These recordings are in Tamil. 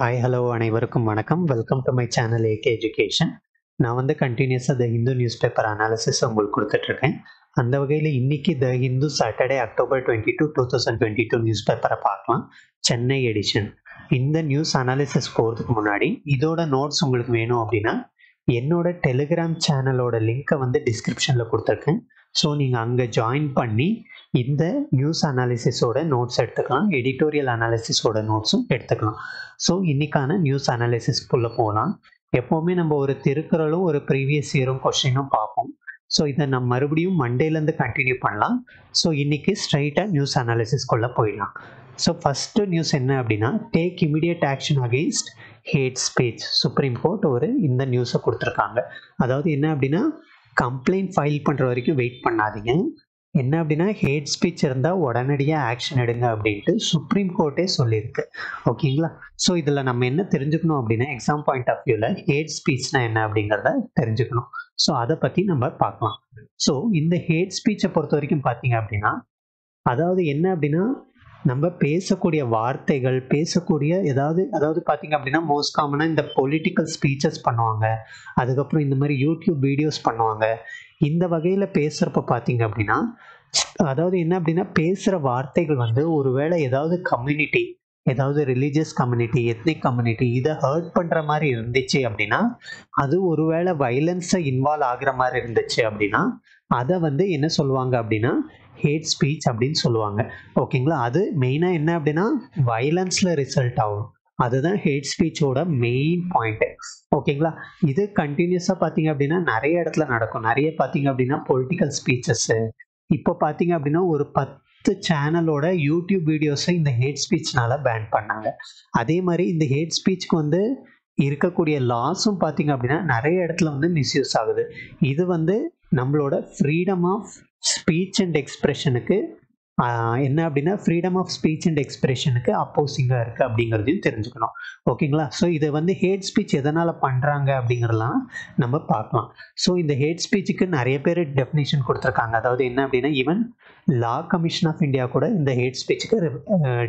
ஹாய் ஹலோ அனைவருக்கும் வணக்கம். Welcome to my channel AK education நான் வந்து கண்டினியூஸாக the Hindu news paper analysis உங்களுக்கு கொடுத்துட்ருக்கேன். அந்த வகையில் இன்னைக்கு the Hindu Saturday October twenty two two thousand twenty two news பேப்பரை பார்க்கலாம். சென்னை எடிஷன் இந்த நியூஸ் அனாலிசிஸ் போகிறதுக்கு முன்னாடி இதோட நோட்ஸ் உங்களுக்கு வேணும் அப்படின்னா என்னோட டெலிகிராம் சேனலோட லிங்க்கை வந்து டிஸ்கிரிப்ஷனில் கொடுத்துருக்கேன். ஸோ நீங்கள் அங்கே ஜாயின் பண்ணி இந்த நியூஸ் அனாலிசிஸோட நோட்ஸ் எடுத்துக்கலாம். எடிட்டோரியல் அனாலிசிஸோட நோட்ஸும் எடுத்துக்கலாம். ஸோ இன்னைக்கான நியூஸ் அனாலிசிஸ்க்குள்ளே போகலாம் எப்போவுமே நம்ம ஒரு திருக்குறளும் ஒரு ப்ரீவியஸ் இயரும் கொஸ்டினும் பார்ப்போம். ஸோ இதை நம்ம மறுபடியும் மண்டேலேருந்து கண்டினியூ பண்ணலாம். ஸோ இன்னைக்கு ஸ்ட்ரைட்டாக நியூஸ் அனாலிசிஸ்க்குள்ளே போயிடலாம். ஸோ ஃபஸ்ட்டு நியூஸ் என்ன அப்படின்னா take immediate action against hate speech supreme court ஒரு இந்த நியூஸை கொடுத்துருக்காங்க. அதாவது என்ன அப்படின்னா கம்ப்ளைண்ட் ஃபைல் பண்ணுற வரைக்கும் வெயிட் பண்ணாதீங்க. என்ன அப்படின்னா ஹேட் ஸ்பீச் இருந்தால் உடனடியாக ஆக்ஷன் எடுங்க அப்படின்ட்டு சுப்ரீம் கோர்ட்டே சொல்லியிருக்கு. ஓகேங்களா ஸோ இதில் நம்ம என்ன தெரிஞ்சுக்கணும் அப்படின்னா எக்ஸாம் பாயிண்ட் ஆஃப் வியூவில் ஹேட் ஸ்பீச்னா என்ன அப்படிங்கிறத தெரிஞ்சுக்கணும். ஸோ அதை பற்றி நம்ம பார்க்கலாம். ஸோ இந்த ஹேட் ஸ்பீச்சை பொறுத்த வரைக்கும் பார்த்தீங்க அப்படின்னா அதாவது என்ன அப்படின்னா நம்ம பேசக்கூடிய வார்த்தைகள் பேசக்கூடிய ஏதாவது அதாவது பார்த்தீங்க அப்படின்னா மோஸ்ட் காமனாக இந்த பொலிட்டிக்கல் ஸ்பீச்சஸ் பண்ணுவாங்க. அதுக்கப்புறம் இந்த மாதிரி யூடியூப் வீடியோஸ் பண்ணுவாங்க. இந்த வகையில் பேசுகிறப்ப பார்த்தீங்க அப்படின்னா அதாவது என்ன அப்படின்னா பேசுகிற வார்த்தைகள் வந்து ஒருவேளை ஏதாவது கம்யூனிட்டி ஏதாவது ரிலீஜியஸ் கம்யூனிட்டி எத்னிக் கம்யூனிட்டி இதை ஹர்ட் பண்ணுற மாதிரி இருந்துச்சு அப்படின்னா அது ஒருவேளை வைலன்ஸை இன்வால்வ் ஆகுற மாதிரி இருந்துச்சு அப்படின்னா அதை வந்து என்ன சொல்லுவாங்க அப்படின்னா ஹேட் ஸ்பீச் அப்படின்னு சொல்லுவாங்க. ஓகேங்களா அது மெயினாக என்ன அப்படின்னா வைலன்ஸில் ரிசல்ட் ஆகும். அதுதான் ஹேட் ஸ்பீச்சோட மெயின் பாயிண்ட்டு ஓகேங்களா இது கண்டினியூஸாக பார்த்தீங்க அப்படின்னா நிறைய இடத்துல நடக்கும். நிறைய பார்த்தீங்க அப்படின்னா பொலிட்டிக்கல் ஸ்பீச்சஸ்ஸு இப்போ பார்த்தீங்க அப்படின்னா ஒரு பத்து சேனலோட யூடியூப் வீடியோஸை இந்த ஹேட் ஸ்பீச்னால பேன் பண்ணாங்க. அதே மாதிரி இந்த ஹேட் ஸ்பீச்சுக்கு வந்து இருக்கக்கூடிய லாஸும் பார்த்தீங்க அப்படின்னா நிறைய இடத்துல வந்து மிஸ்யூஸ் ஆகுது. இது வந்து நம்மளோட ஃப்ரீடம் ஆஃப் ஸ்பீச் அண்ட் எக்ஸ்ப்ரெஷனுக்கு என்ன அப்படின்னா ஃப்ரீடம் ஆஃப் ஸ்பீச் அண்ட் எக்ஸ்பிரஷனுக்கு அப்போசிங்காக இருக்குது அப்படிங்கிறதையும் தெரிஞ்சுக்கணும். ஓகேங்களா? ஸோ இதை வந்து ஹேட் ஸ்பீச் எதனால் பண்ணுறாங்க அப்படிங்கிறதெல்லாம் நம்ம பார்க்கலாம். ஸோ இந்த ஹேட் ஸ்பீச்சுக்கு நிறைய பேர் டெஃபினேஷன் கொடுத்துருக்காங்க. அதாவது என்ன அப்படின்னா even law commission of India கூட இந்த ஹேட் ஸ்பீச்சுக்கு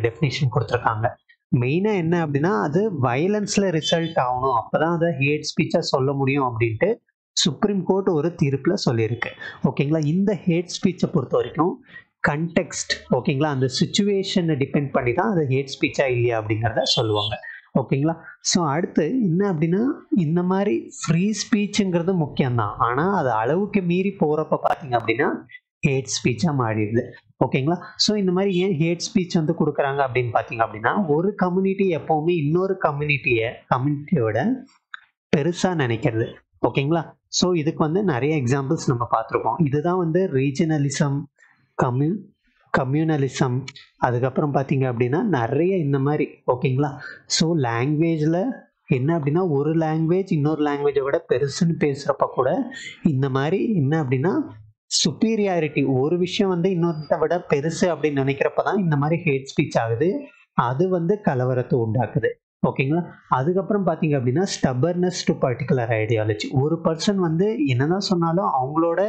டெஃபினேஷன் கொடுத்துருக்காங்க. மெயினாக என்ன அப்படின்னா அது வயலன்ஸில் ரிசல்ட் ஆகணும். அப்போ தான் அதை ஹேட் ஸ்பீச்சாக சொல்ல முடியும் அப்படின்ட்டு சுப்ரீம் கோர்ட் ஒரு தீர்ப்பில் சொல்லியிருக்கு. ஓகேங்களா இந்த ஹேட் ஸ்பீச்சை பொறுத்த வரைக்கும் கண்டெக்ஸ்ட் ஓகேங்களா அந்த சுச்சுவேஷனை டிபெண்ட் பண்ணி தான் அது ஹேட் ஸ்பீச்சா இல்லையா அப்படிங்கிறத சொல்லுவாங்க. ஓகேங்களா ஸோ அடுத்து என்ன அப்படின்னா இந்த மாதிரி ஃப்ரீ ஸ்பீச்சுங்கிறது முக்கியம்தான். ஆனால் அது அளவுக்கு மீறி போகிறப்ப பார்த்தீங்க அப்படின்னா ஹேட் ஸ்பீச்சாக மாறிடுது. ஓகேங்களா ஸோ இந்த மாதிரி ஏன் ஹேட் ஸ்பீச் வந்து கொடுக்குறாங்க அப்படின்னு பார்த்தீங்க அப்படின்னா ஒரு கம்யூனிட்டி எப்போவுமே இன்னொரு கம்யூனிட்டியை கம்யூனிட்டியோட பெருசாக நினைக்கிறது. ஓகேங்களா ஸோ இதுக்கு வந்து நிறைய எக்ஸாம்பிள்ஸ் நம்ம பார்த்துருக்கோம். இதுதான் வந்து ரீஜனலிசம் கம்யூ கம்யூனலிசம் அதுக்கப்புறம் பார்த்தீங்க அப்படின்னா நிறைய இந்த மாதிரி ஓகேங்களா ஸோ லாங்குவேஜில் என்ன அப்படின்னா ஒரு லாங்குவேஜ் இன்னொரு லாங்குவேஜை விட பெருசுன்னு பேசுகிறப்ப கூட இந்த மாதிரி என்ன அப்படின்னா சுப்பீரியாரிட்டி ஒரு விஷயம் வந்து இன்னொருத்த விட பெருசு அப்படின்னு நினைக்கிறப்ப தான் இந்த மாதிரி ஹேட் ஸ்பீச் ஆகுது. அது வந்து கலவரத்தை உண்டாக்குது. ஓகேங்களா அதுக்கப்புறம் பார்த்தீங்க அப்படின்னா ஸ்டபர்னஸ் டு பர்டிகுலர் ஐடியாலஜி ஒரு பர்சன் வந்து என்னதான் சொன்னாலும் அவங்களோட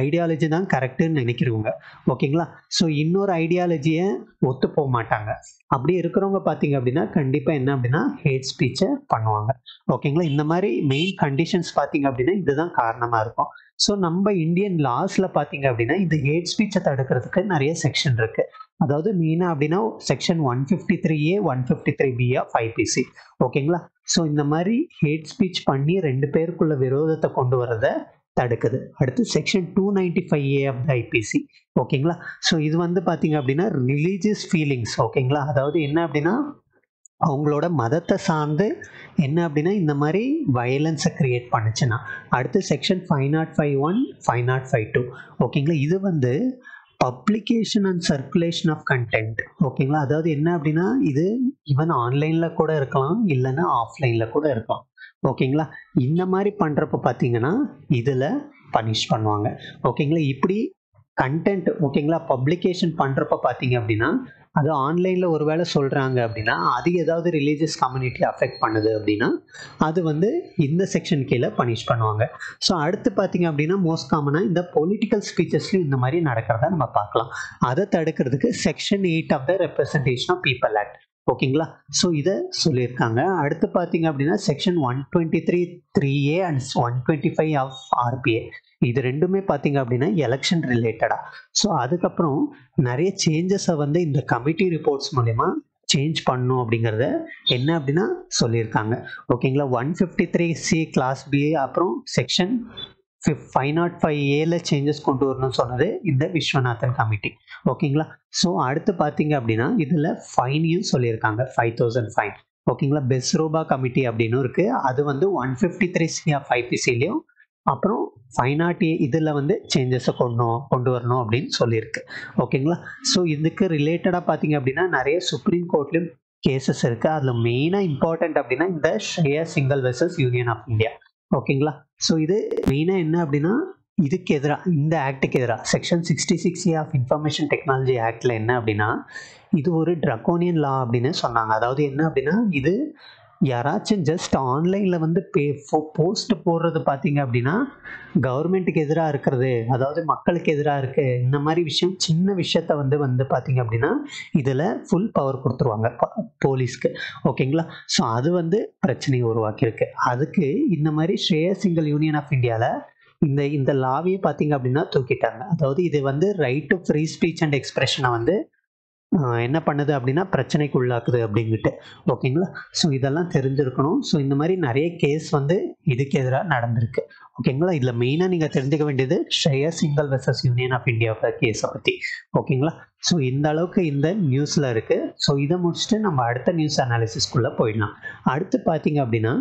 ஐடியாலஜி தான் கரெக்டுன்னு நினைக்கிறவங்க. ஓகேங்களா ஸோ இன்னொரு ஐடியாலஜியை ஒத்து போக மாட்டாங்க. அப்படி இருக்கிறவங்க பார்த்தீங்க அப்படின்னா கண்டிப்பாக என்ன அப்படின்னா ஹேட் ஸ்பீச்சை பண்ணுவாங்க. ஓகேங்களா இந்த மாதிரி மெயின் கண்டிஷன்ஸ் பார்த்தீங்க அப்படின்னா இதுதான் காரணமாக இருக்கும். ஸோ நம்ம இந்தியன் லாஸில் பார்த்தீங்க அப்படின்னா இந்த ஹேட் ஸ்பீச்சை தடுக்கிறதுக்கு நிறைய செக்ஷன் இருக்குது அதாவது மெயினாக அப்படின்னா section one fifty three A one fifty three B of IPC ஓகேங்களா ஸோ இந்த மாதிரி ஹேட் ஸ்பீச் பண்ணி ரெண்டு பேருக்குள்ள விரோதத்தை கொண்டு வரதை தடுக்குது. அடுத்து section two ninety five A of the IPC ஓகேங்களா ஸோ இது வந்து பார்த்தீங்க அப்படின்னா ரிலீஜியஸ் ஃபீலிங்ஸ் ஓகேங்களா அதாவது என்ன அப்படின்னா அவங்களோட மதத்தை சார்ந்து என்ன அப்படின்னா இந்த மாதிரி வயலன்ஸை க்ரியேட் பண்ணுச்சுன்னா. அடுத்து section five nought five one five nought five two ஓகேங்களா இது வந்து publication and circulation of content ஓகேங்களா அதாவது என்ன அப்படின்னா இது ஈவன் ஆன்லைனில் கூட இருக்கலாம் இல்லைன்னா ஆஃப்லைனில் கூட இருக்கலாம். ஓகேங்களா இந்த மாதிரி பண்ணுறப்ப பார்த்தீங்கன்னா இதில் பனிஷ் பண்ணுவாங்க. ஓகேங்களா இப்படி கண்டென்ட் ஓகேங்களா பப்ளிகேஷன் பண்ணுறப்ப பார்த்தீங்க அப்படின்னா அது ஆன்லைனில் ஒரு வேளை சொல்கிறாங்க அப்படின்னா அது ஏதாவது ரிலீஜியஸ் கம்யூனிட்டி அஃபெக்ட் பண்ணுது அப்படின்னா அது வந்து இந்த செக்ஷன் கீழே பனிஷ் பண்ணுவாங்க. ஸோ அடுத்து பார்த்தீங்க அப்படின்னா மோஸ்ட் காமனாக இந்த பொலிட்டிக்கல் ஸ்பீச்சஸ்லையும் இந்த மாதிரி நடக்கிறத நம்ம பார்க்கலாம். அதை தடுக்கிறதுக்கு section eight of the representation of people act ஓகேங்களா? ஸோ இதை சொல்லியிருக்காங்க. அடுத்து பார்த்தீங்க அப்படின்னா section one twenty three three A and one twenty five of RPA இது ரெண்டுமே பார்த்தீங்க அப்படின்னா எலெக்ஷன் ரிலேட்டடாக ஸோ அதுக்கப்புறம் நிறைய சேஞ்சஸை வந்து இந்த கமிட்டி ரிப்போர்ட்ஸ் மூலயமா சேஞ்ச் பண்ணும் அப்படிங்கிறத என்ன அப்படின்னா சொல்லியிருக்காங்க. ஓகேங்களா one fifty three C clause B அப்புறம் செக்ஷன் ஃபைவ் நாட் ஃபைவ் ஏல சேஞ்சஸ் கொண்டு வரணும்னு சொன்னது இந்த விஸ்வநாதன் கமிட்டி ஓகேங்களா ஸோ அடுத்து பார்த்தீங்க அப்படின்னா இதில் ஃபைனையும் சொல்லியிருக்காங்க ஃபைவ் தௌசண்ட் ஃபைன் ஓகேங்களா பெஸ்ரோபா கமிட்டி அப்படின்னு இருக்குது அது வந்து one fifty three C of ஐபிசிலையும் அப்புறம் ஃபைவ் இதில் வந்து சேஞ்சஸை கொண்டு கொண்டு வரணும் அப்படின்னு சொல்லியிருக்கு. ஓகேங்களா ஸோ இதுக்கு ரிலேட்டடாக பார்த்தீங்க அப்படின்னா நிறைய சுப்ரீம் கோர்ட்லேயும் கேசஸ் இருக்குது அதில் மெயினாக இம்பார்ட்டண்ட் அப்படின்னா இந்த Shreya Singhal versus union of India ஓகேங்களா ஸோ இது மெயினாக என்ன அப்படின்னா இதுக்கு எதிராக இந்த ஆக்டுக்கு எதிராக section sixty six A of information technology ஆக்டில் என்ன அப்படின்னா இது ஒரு ட்ரக்கோனியன் லா அப்படின்னு சொன்னாங்க. அதாவது என்ன அப்படின்னா இது யாராச்சும் ஜஸ்ட் ஆன்லைனில் வந்து பே போஸ்ட் போடுறது பார்த்தீங்க அப்படின்னா கவர்மெண்ட்டுக்கு எதிராக இருக்கிறது அதாவது மக்களுக்கு எதிராக இருக்குது இந்த மாதிரி விஷயம் சின்ன விஷயத்த வந்து வந்து பார்த்தீங்க அப்படின்னா இதில் ஃபுல் பவர் கொடுத்துருவாங்க போலீஸ்க்கு ஓகேங்களா ஸோ அது வந்து பிரச்சனையை உருவாக்கியிருக்கு. அதுக்கு இந்த மாதிரி ஸ்ரேயா சிங்கல் யூனியன் ஆஃப் இந்தியாவில் இந்த இந்த லாவியை பார்த்தீங்க அப்படின்னா தூக்கிட்டாங்க. அதாவது இது வந்து right to free speech and எக்ஸ்பிரஷனை வந்து என்ன பண்ணுது அப்படின்னா பிரச்சனைக்கு உள்ளாக்குது அப்படிங்கிட்டு. ஓகேங்களா ஸோ இதெல்லாம் தெரிஞ்சிருக்கணும். ஸோ இந்த மாதிரி நிறைய கேஸ் வந்து இதுக்கு எதிராக நடந்திருக்கு. ஓகேங்களா இதில் மெயினாக நீங்கள் தெரிஞ்சுக்க வேண்டியது Shreya Singhal versus union of இந்தியாவோட கேஸை பற்றி ஓகேங்களா ஸோ இந்த அளவுக்கு இந்த நியூஸில் இருக்குது ஸோ இதை முடிச்சுட்டு நம்ம அடுத்த நியூஸ் அனாலிசிஸ்க்குள்ளே போயிடலாம். அடுத்து பார்த்தீங்க அப்படின்னா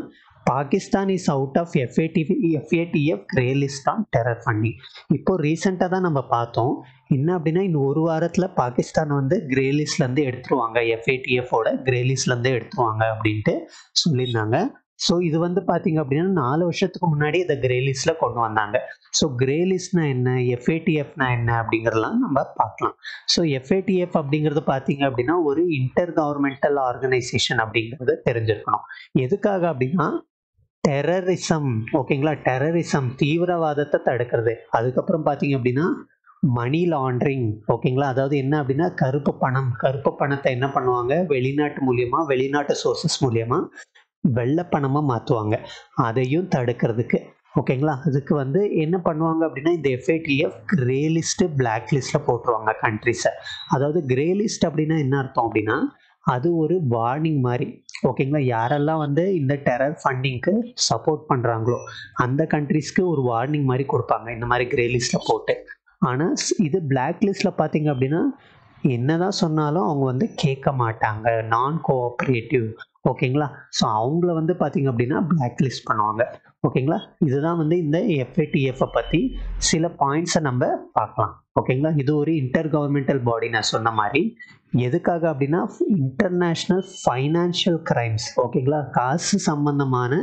Pakistan is out of FATV FATF grey list on terror funding இப்போ ரீசெண்டாக தான் நம்ம பார்த்தோம். என்ன அப்படின்னா இன்னும் ஒரு வாரத்தில் பாகிஸ்தான் வந்து கிரே லிஸ்ட்லேருந்து எடுத்துருவாங்க. எஃப்ஏடிஎஃபோட கிரே லிஸ்ட்லேருந்து எடுத்துருவாங்க அப்படின்ட்டு சொல்லியிருந்தாங்க. ஸோ இது வந்து பார்த்தீங்க அப்படின்னா நாலு வருஷத்துக்கு முன்னாடி இதை கிரே லிஸ்ட்டில் கொண்டு வந்தாங்க. ஸோ கிரே லிஸ்ட்னா என்ன எஃப்ஏடிஎஃப்னா என்ன? அப்படிங்கிறதெல்லாம் நம்ம பார்க்கலாம். ஸோ எஃப்ஏடிஎஃப் அப்படிங்கிறது பார்த்தீங்க அப்படின்னா ஒரு இன்டர் கவர்மெண்டல் ஆர்கனைசேஷன் அப்படிங்கிறது தெரிஞ்சிருக்கணும். எதுக்காக அப்படின்னா டெரரிசம் ஓகேங்களா டெரரிசம் தீவிரவாதத்தை தடுக்கிறது. அதுக்கப்புறம் பார்த்தீங்க அப்படின்னா மணி லாண்ட்ரிங் ஓகேங்களா அதாவது என்ன அப்படின்னா கருப்பு பணம். கருப்பு பணத்தை என்ன பண்ணுவாங்க? வெளிநாட்டு மூலியமாக வெளிநாட்டு சோர்சஸ் மூலியமாக வெள்ளை பணமாக மாற்றுவாங்க அதையும் தடுக்கிறதுக்கு. ஓகேங்களா அதுக்கு வந்து என்ன பண்ணுவாங்க அப்படின்னா இந்த எஃப்ஐடிஎஃப் கிரே லிஸ்ட்டு பிளாக் லிஸ்ட்டில் போட்டுருவாங்க கண்ட்ரிஸை அதாவது கிரே லிஸ்ட் அப்படின்னா என்ன அர்த்தம் அப்படின்னா அது ஒரு வார்னிங் மாதிரி. ஓகேங்களா? யாரெல்லாம் வந்து இந்த டெரர் ஃபண்டிங்க்கு சப்போர்ட் பண்ணுறாங்களோ அந்த கண்ட்ரிஸ்க்கு ஒரு வார்னிங் மாதிரி கொடுப்பாங்க இந்த மாதிரி கிரே லிஸ்ட்டில் போட்டு. ஆனால் இது பிளாக் லிஸ்ட்டில் பார்த்தீங்க அப்படின்னா என்னதான் சொன்னாலும் அவங்க வந்து கேட்க மாட்டாங்க. நான் கோஆப்ரேட்டிவ் ஓகேங்களா? ஸோ அவங்கள வந்து பார்த்தீங்க அப்படின்னா பிளாக் லிஸ்ட் பண்ணுவாங்க. ஓகேங்களா? இதுதான் வந்து இந்த எஃப்ஏடிஎஃப்பை பற்றி சில பாயிண்ட்ஸை நம்ம பார்க்கலாம். ஓகேங்களா? இது ஒரு இன்டர் கவர்மெண்டல் பாடி நான் சொன்ன மாதிரி. எதுக்காக அப்படின்னா இன்டர்நேஷ்னல் ஃபைனான்ஷியல் கிரைம்ஸ் ஓகேங்களா காசு சம்பந்தமான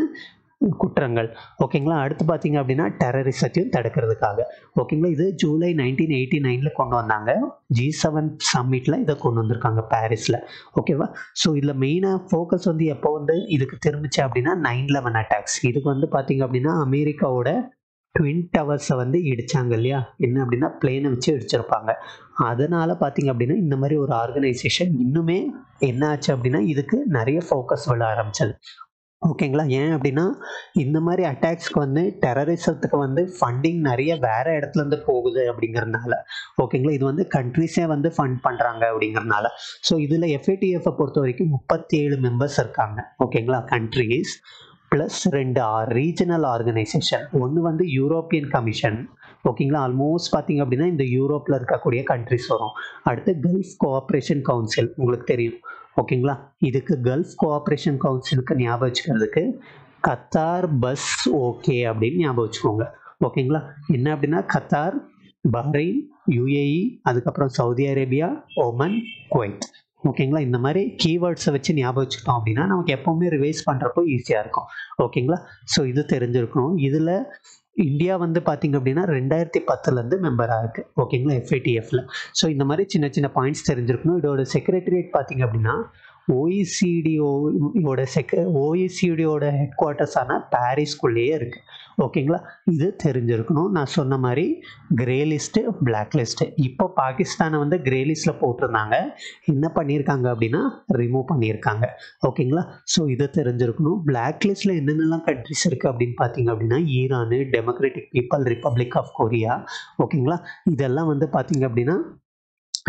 குற்றங்கள் ஓகேங்களா அடுத்து பார்த்தீங்க அப்படின்னா டெரரிசத்தையும் தடுக்கிறதுக்காக ஓகேங்களா இது ஜூலை நைன்டீன் எயிட்டி நைனில் கொண்டு வந்தாங்க. ஜி செவன் சம்மிட்டில் இதை கொண்டு வந்திருக்காங்க பாரிஸில் ஓகேவா ஸோ இதில் மெயினாக ஃபோக்கஸ் வந்து எப்போ வந்து இதுக்கு திரும்பிச்சு அப்படின்னா நைன் லெவன் அட்டாக்ஸ் இதுக்கு வந்து பார்த்தீங்க அப்படின்னா அமெரிக்காவோட ட்வின் டவர்ஸை வந்து இடித்தாங்க இல்லையா? என்ன அப்படின்னா பிளேனை வச்சு இடிச்சிருப்பாங்க. அதனால் பார்த்தீங்க அப்படின்னா இந்த மாதிரி ஒரு ஆர்கனைசேஷன் இன்னுமே என்ன ஆச்சு அப்படின்னா இதுக்கு நிறைய ஃபோக்கஸ் விழ ஆரம்பிச்சது. ஓகேங்களா ஏன் அப்படின்னா இந்த மாதிரி அட்டாக்ஸ்க்கு வந்து டெரரிசத்துக்கு வந்து ஃபண்டிங் நிறைய வேற இடத்துல இருந்து போகுது அப்படிங்கிறதுனால. ஓகேங்களா இது வந்து கண்ட்ரிஸே வந்து ஃபண்ட் பண்ணுறாங்க அப்படிங்கிறதுனால. ஸோ இதில் எஃப்ஏடிஎஃப்பை பொறுத்த வரைக்கும் முப்பத்தி ஏழு மெம்பர்ஸ் இருக்காங்க ஓகேங்களா கண்ட்ரிஸ் ப்ளஸ் ரெண்டு ரீஜனல் ஆர்கனைசேஷன் ஒன்று வந்து யூரோப்பியன் கமிஷன் ஓகேங்களா ஆல்மோஸ்ட் பார்த்தீங்க அப்படின்னா இந்த யூரோப்பில் இருக்கக்கூடிய கண்ட்ரிஸ் வரும். அடுத்து கல்ஃப் கோஆப்ரேஷன் கவுன்சில் உங்களுக்கு தெரியும். ஓகேங்களா இதுக்கு கல்ஃப் கோஆப்ரேஷன் கவுன்சிலுக்கு ஞாபகம் வச்சுக்கிறதுக்கு கத்தார் பஸ் ஓகே அப்படின்னு ஞாபகம் வச்சுக்கோங்க. ஓகேங்களா என்ன அப்படின்னா கத்தார் பஹ்ரைன் யுஏஇ அதுக்கப்புறம் சவுதி அரேபியா ஓமன் குவைத் ஓகேங்களா? இந்த மாதிரி கீவேர்ட்ஸை வச்சு ஞாபகம் வச்சுக்கிட்டோம் அப்படின்னா நமக்கு எப்போவுமே ரிவைஸ் பண்ணுறப்போ ஈஸியாக இருக்கும். ஓகேங்களா? ஸோ இது தெரிஞ்சிருக்கணும். இதில் இந்தியா வந்து பார்த்திங்க அப்படின்னா ரெண்டாயிரத்தி பத்துலேருந்து மெம்பராக இருக்குது ஓகேங்களா? எஃப்ஐடிஎஃப்ல ஸோ இந்த மாதிரி சின்ன சின்ன பாயிண்ட்ஸ் தெரிஞ்சிருக்கணும். இதோட செக்ரட்டரியேட் பார்த்திங்க அப்படின்னா ஓஇசிடியோட செக் ஓஇசிடியோட ஹெட் குவார்ட்டர்ஸான பாரிஸ்குள்ளேயே இருக்குது ஓகேங்களா? இது தெரிஞ்சிருக்கணும். நான் சொன்ன மாதிரி கிரே லிஸ்ட்டு பிளாக் லிஸ்ட்டு இப்போ பாகிஸ்தானை வந்து கிரே லிஸ்ட்டில் போட்டிருந்தாங்க. என்ன பண்ணியிருக்காங்க அப்படின்னா ரிமூவ் பண்ணியிருக்காங்க ஓகேங்களா? ஸோ இதை தெரிஞ்சிருக்கணும். பிளாக் லிஸ்ட்டில் என்னென்னலாம் கண்ட்ரிஸ் இருக்குது அப்படின்னு பார்த்தீங்க அப்படின்னா Iran democratic people republic of Korea ஓகேங்களா? இதெல்லாம் வந்து பார்த்தீங்க அப்படின்னா